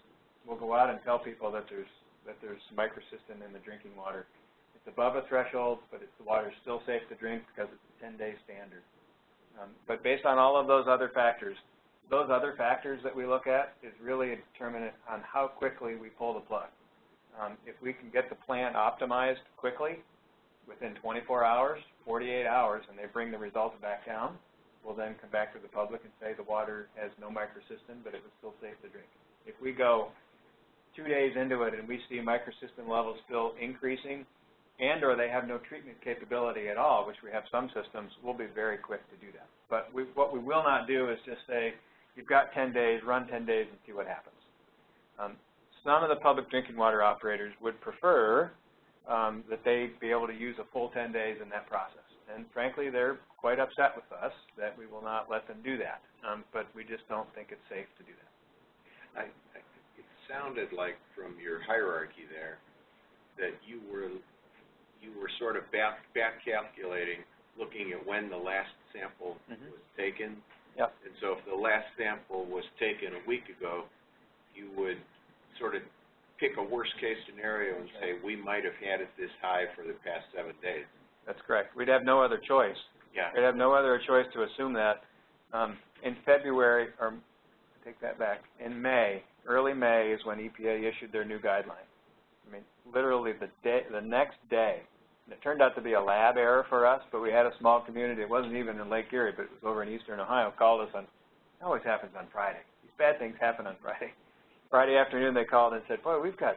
[SPEAKER 7] we'll go out and tell people that there's that there's microcystin in the drinking water. It's above a threshold, but it's, the water is still safe to drink because it's a 10-day standard. Um, but based on all of those other factors, those other factors that we look at is really a determinant on how quickly we pull the plug. Um, if we can get the plant optimized quickly, within 24 hours, 48 hours, and they bring the results back down, we'll then come back to the public and say the water has no microcystin, but it was still safe to drink. If we go two days into it and we see microcystin levels still increasing, and or they have no treatment capability at all, which we have some systems, we'll be very quick to do that. But we, what we will not do is just say, you've got 10 days, run 10 days and see what happens. Um, some of the public drinking water operators would prefer um, that they be able to use a full 10 days in that process. And frankly, they're quite upset with us that we will not let them do that. Um, but we just don't think it's safe to do that.
[SPEAKER 1] I, I, it sounded like from your hierarchy there that you were, you were sort of back, back calculating, looking at when the last sample
[SPEAKER 7] Mhm.
[SPEAKER 1] was taken.
[SPEAKER 7] Yep.
[SPEAKER 1] And so if the last sample was taken a week ago, you would sort of pick a worst-case scenario and say, we might have had it this high for the past seven days.
[SPEAKER 7] That's correct. We'd have no other choice.
[SPEAKER 1] Yeah.
[SPEAKER 7] We'd have no other choice to assume that. Um, in February, or take that back, in May, early May is when EPA issued their new guideline. I mean, literally the day, the next day, and it turned out to be a lab error for us, but we had a small community, it wasn't even in Lake Erie, but it was over in eastern Ohio, called us on, it always happens on Friday. These bad things happen on Friday. Friday afternoon they called and said, boy, we've got,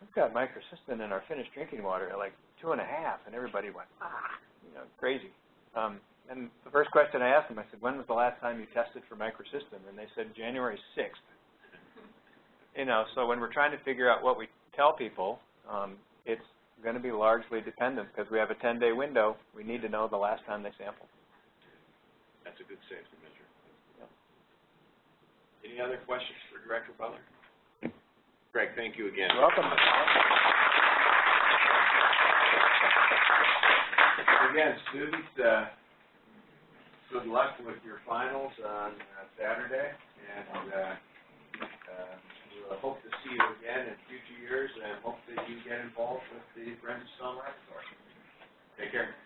[SPEAKER 7] we've got microcystin in our finished drinking water at like two and a half, and everybody went, ah, you know, crazy. Um, and the first question I asked them, I said, when was the last time you tested for microcystin? And they said January 6th. You know, so when we're trying to figure out what we tell people, um, it's going to be largely dependent because we have a 10-day window. We need to know the last time they sampled.
[SPEAKER 2] That's a good safety. Any other questions for Director Butler? Craig, thank you again.
[SPEAKER 7] You're welcome.
[SPEAKER 1] Again, students, uh, good luck with your finals on uh, Saturday, and uh, uh, we hope to see you again in future years, and hope that you get involved with the Friends of Stone Laboratory. Take care.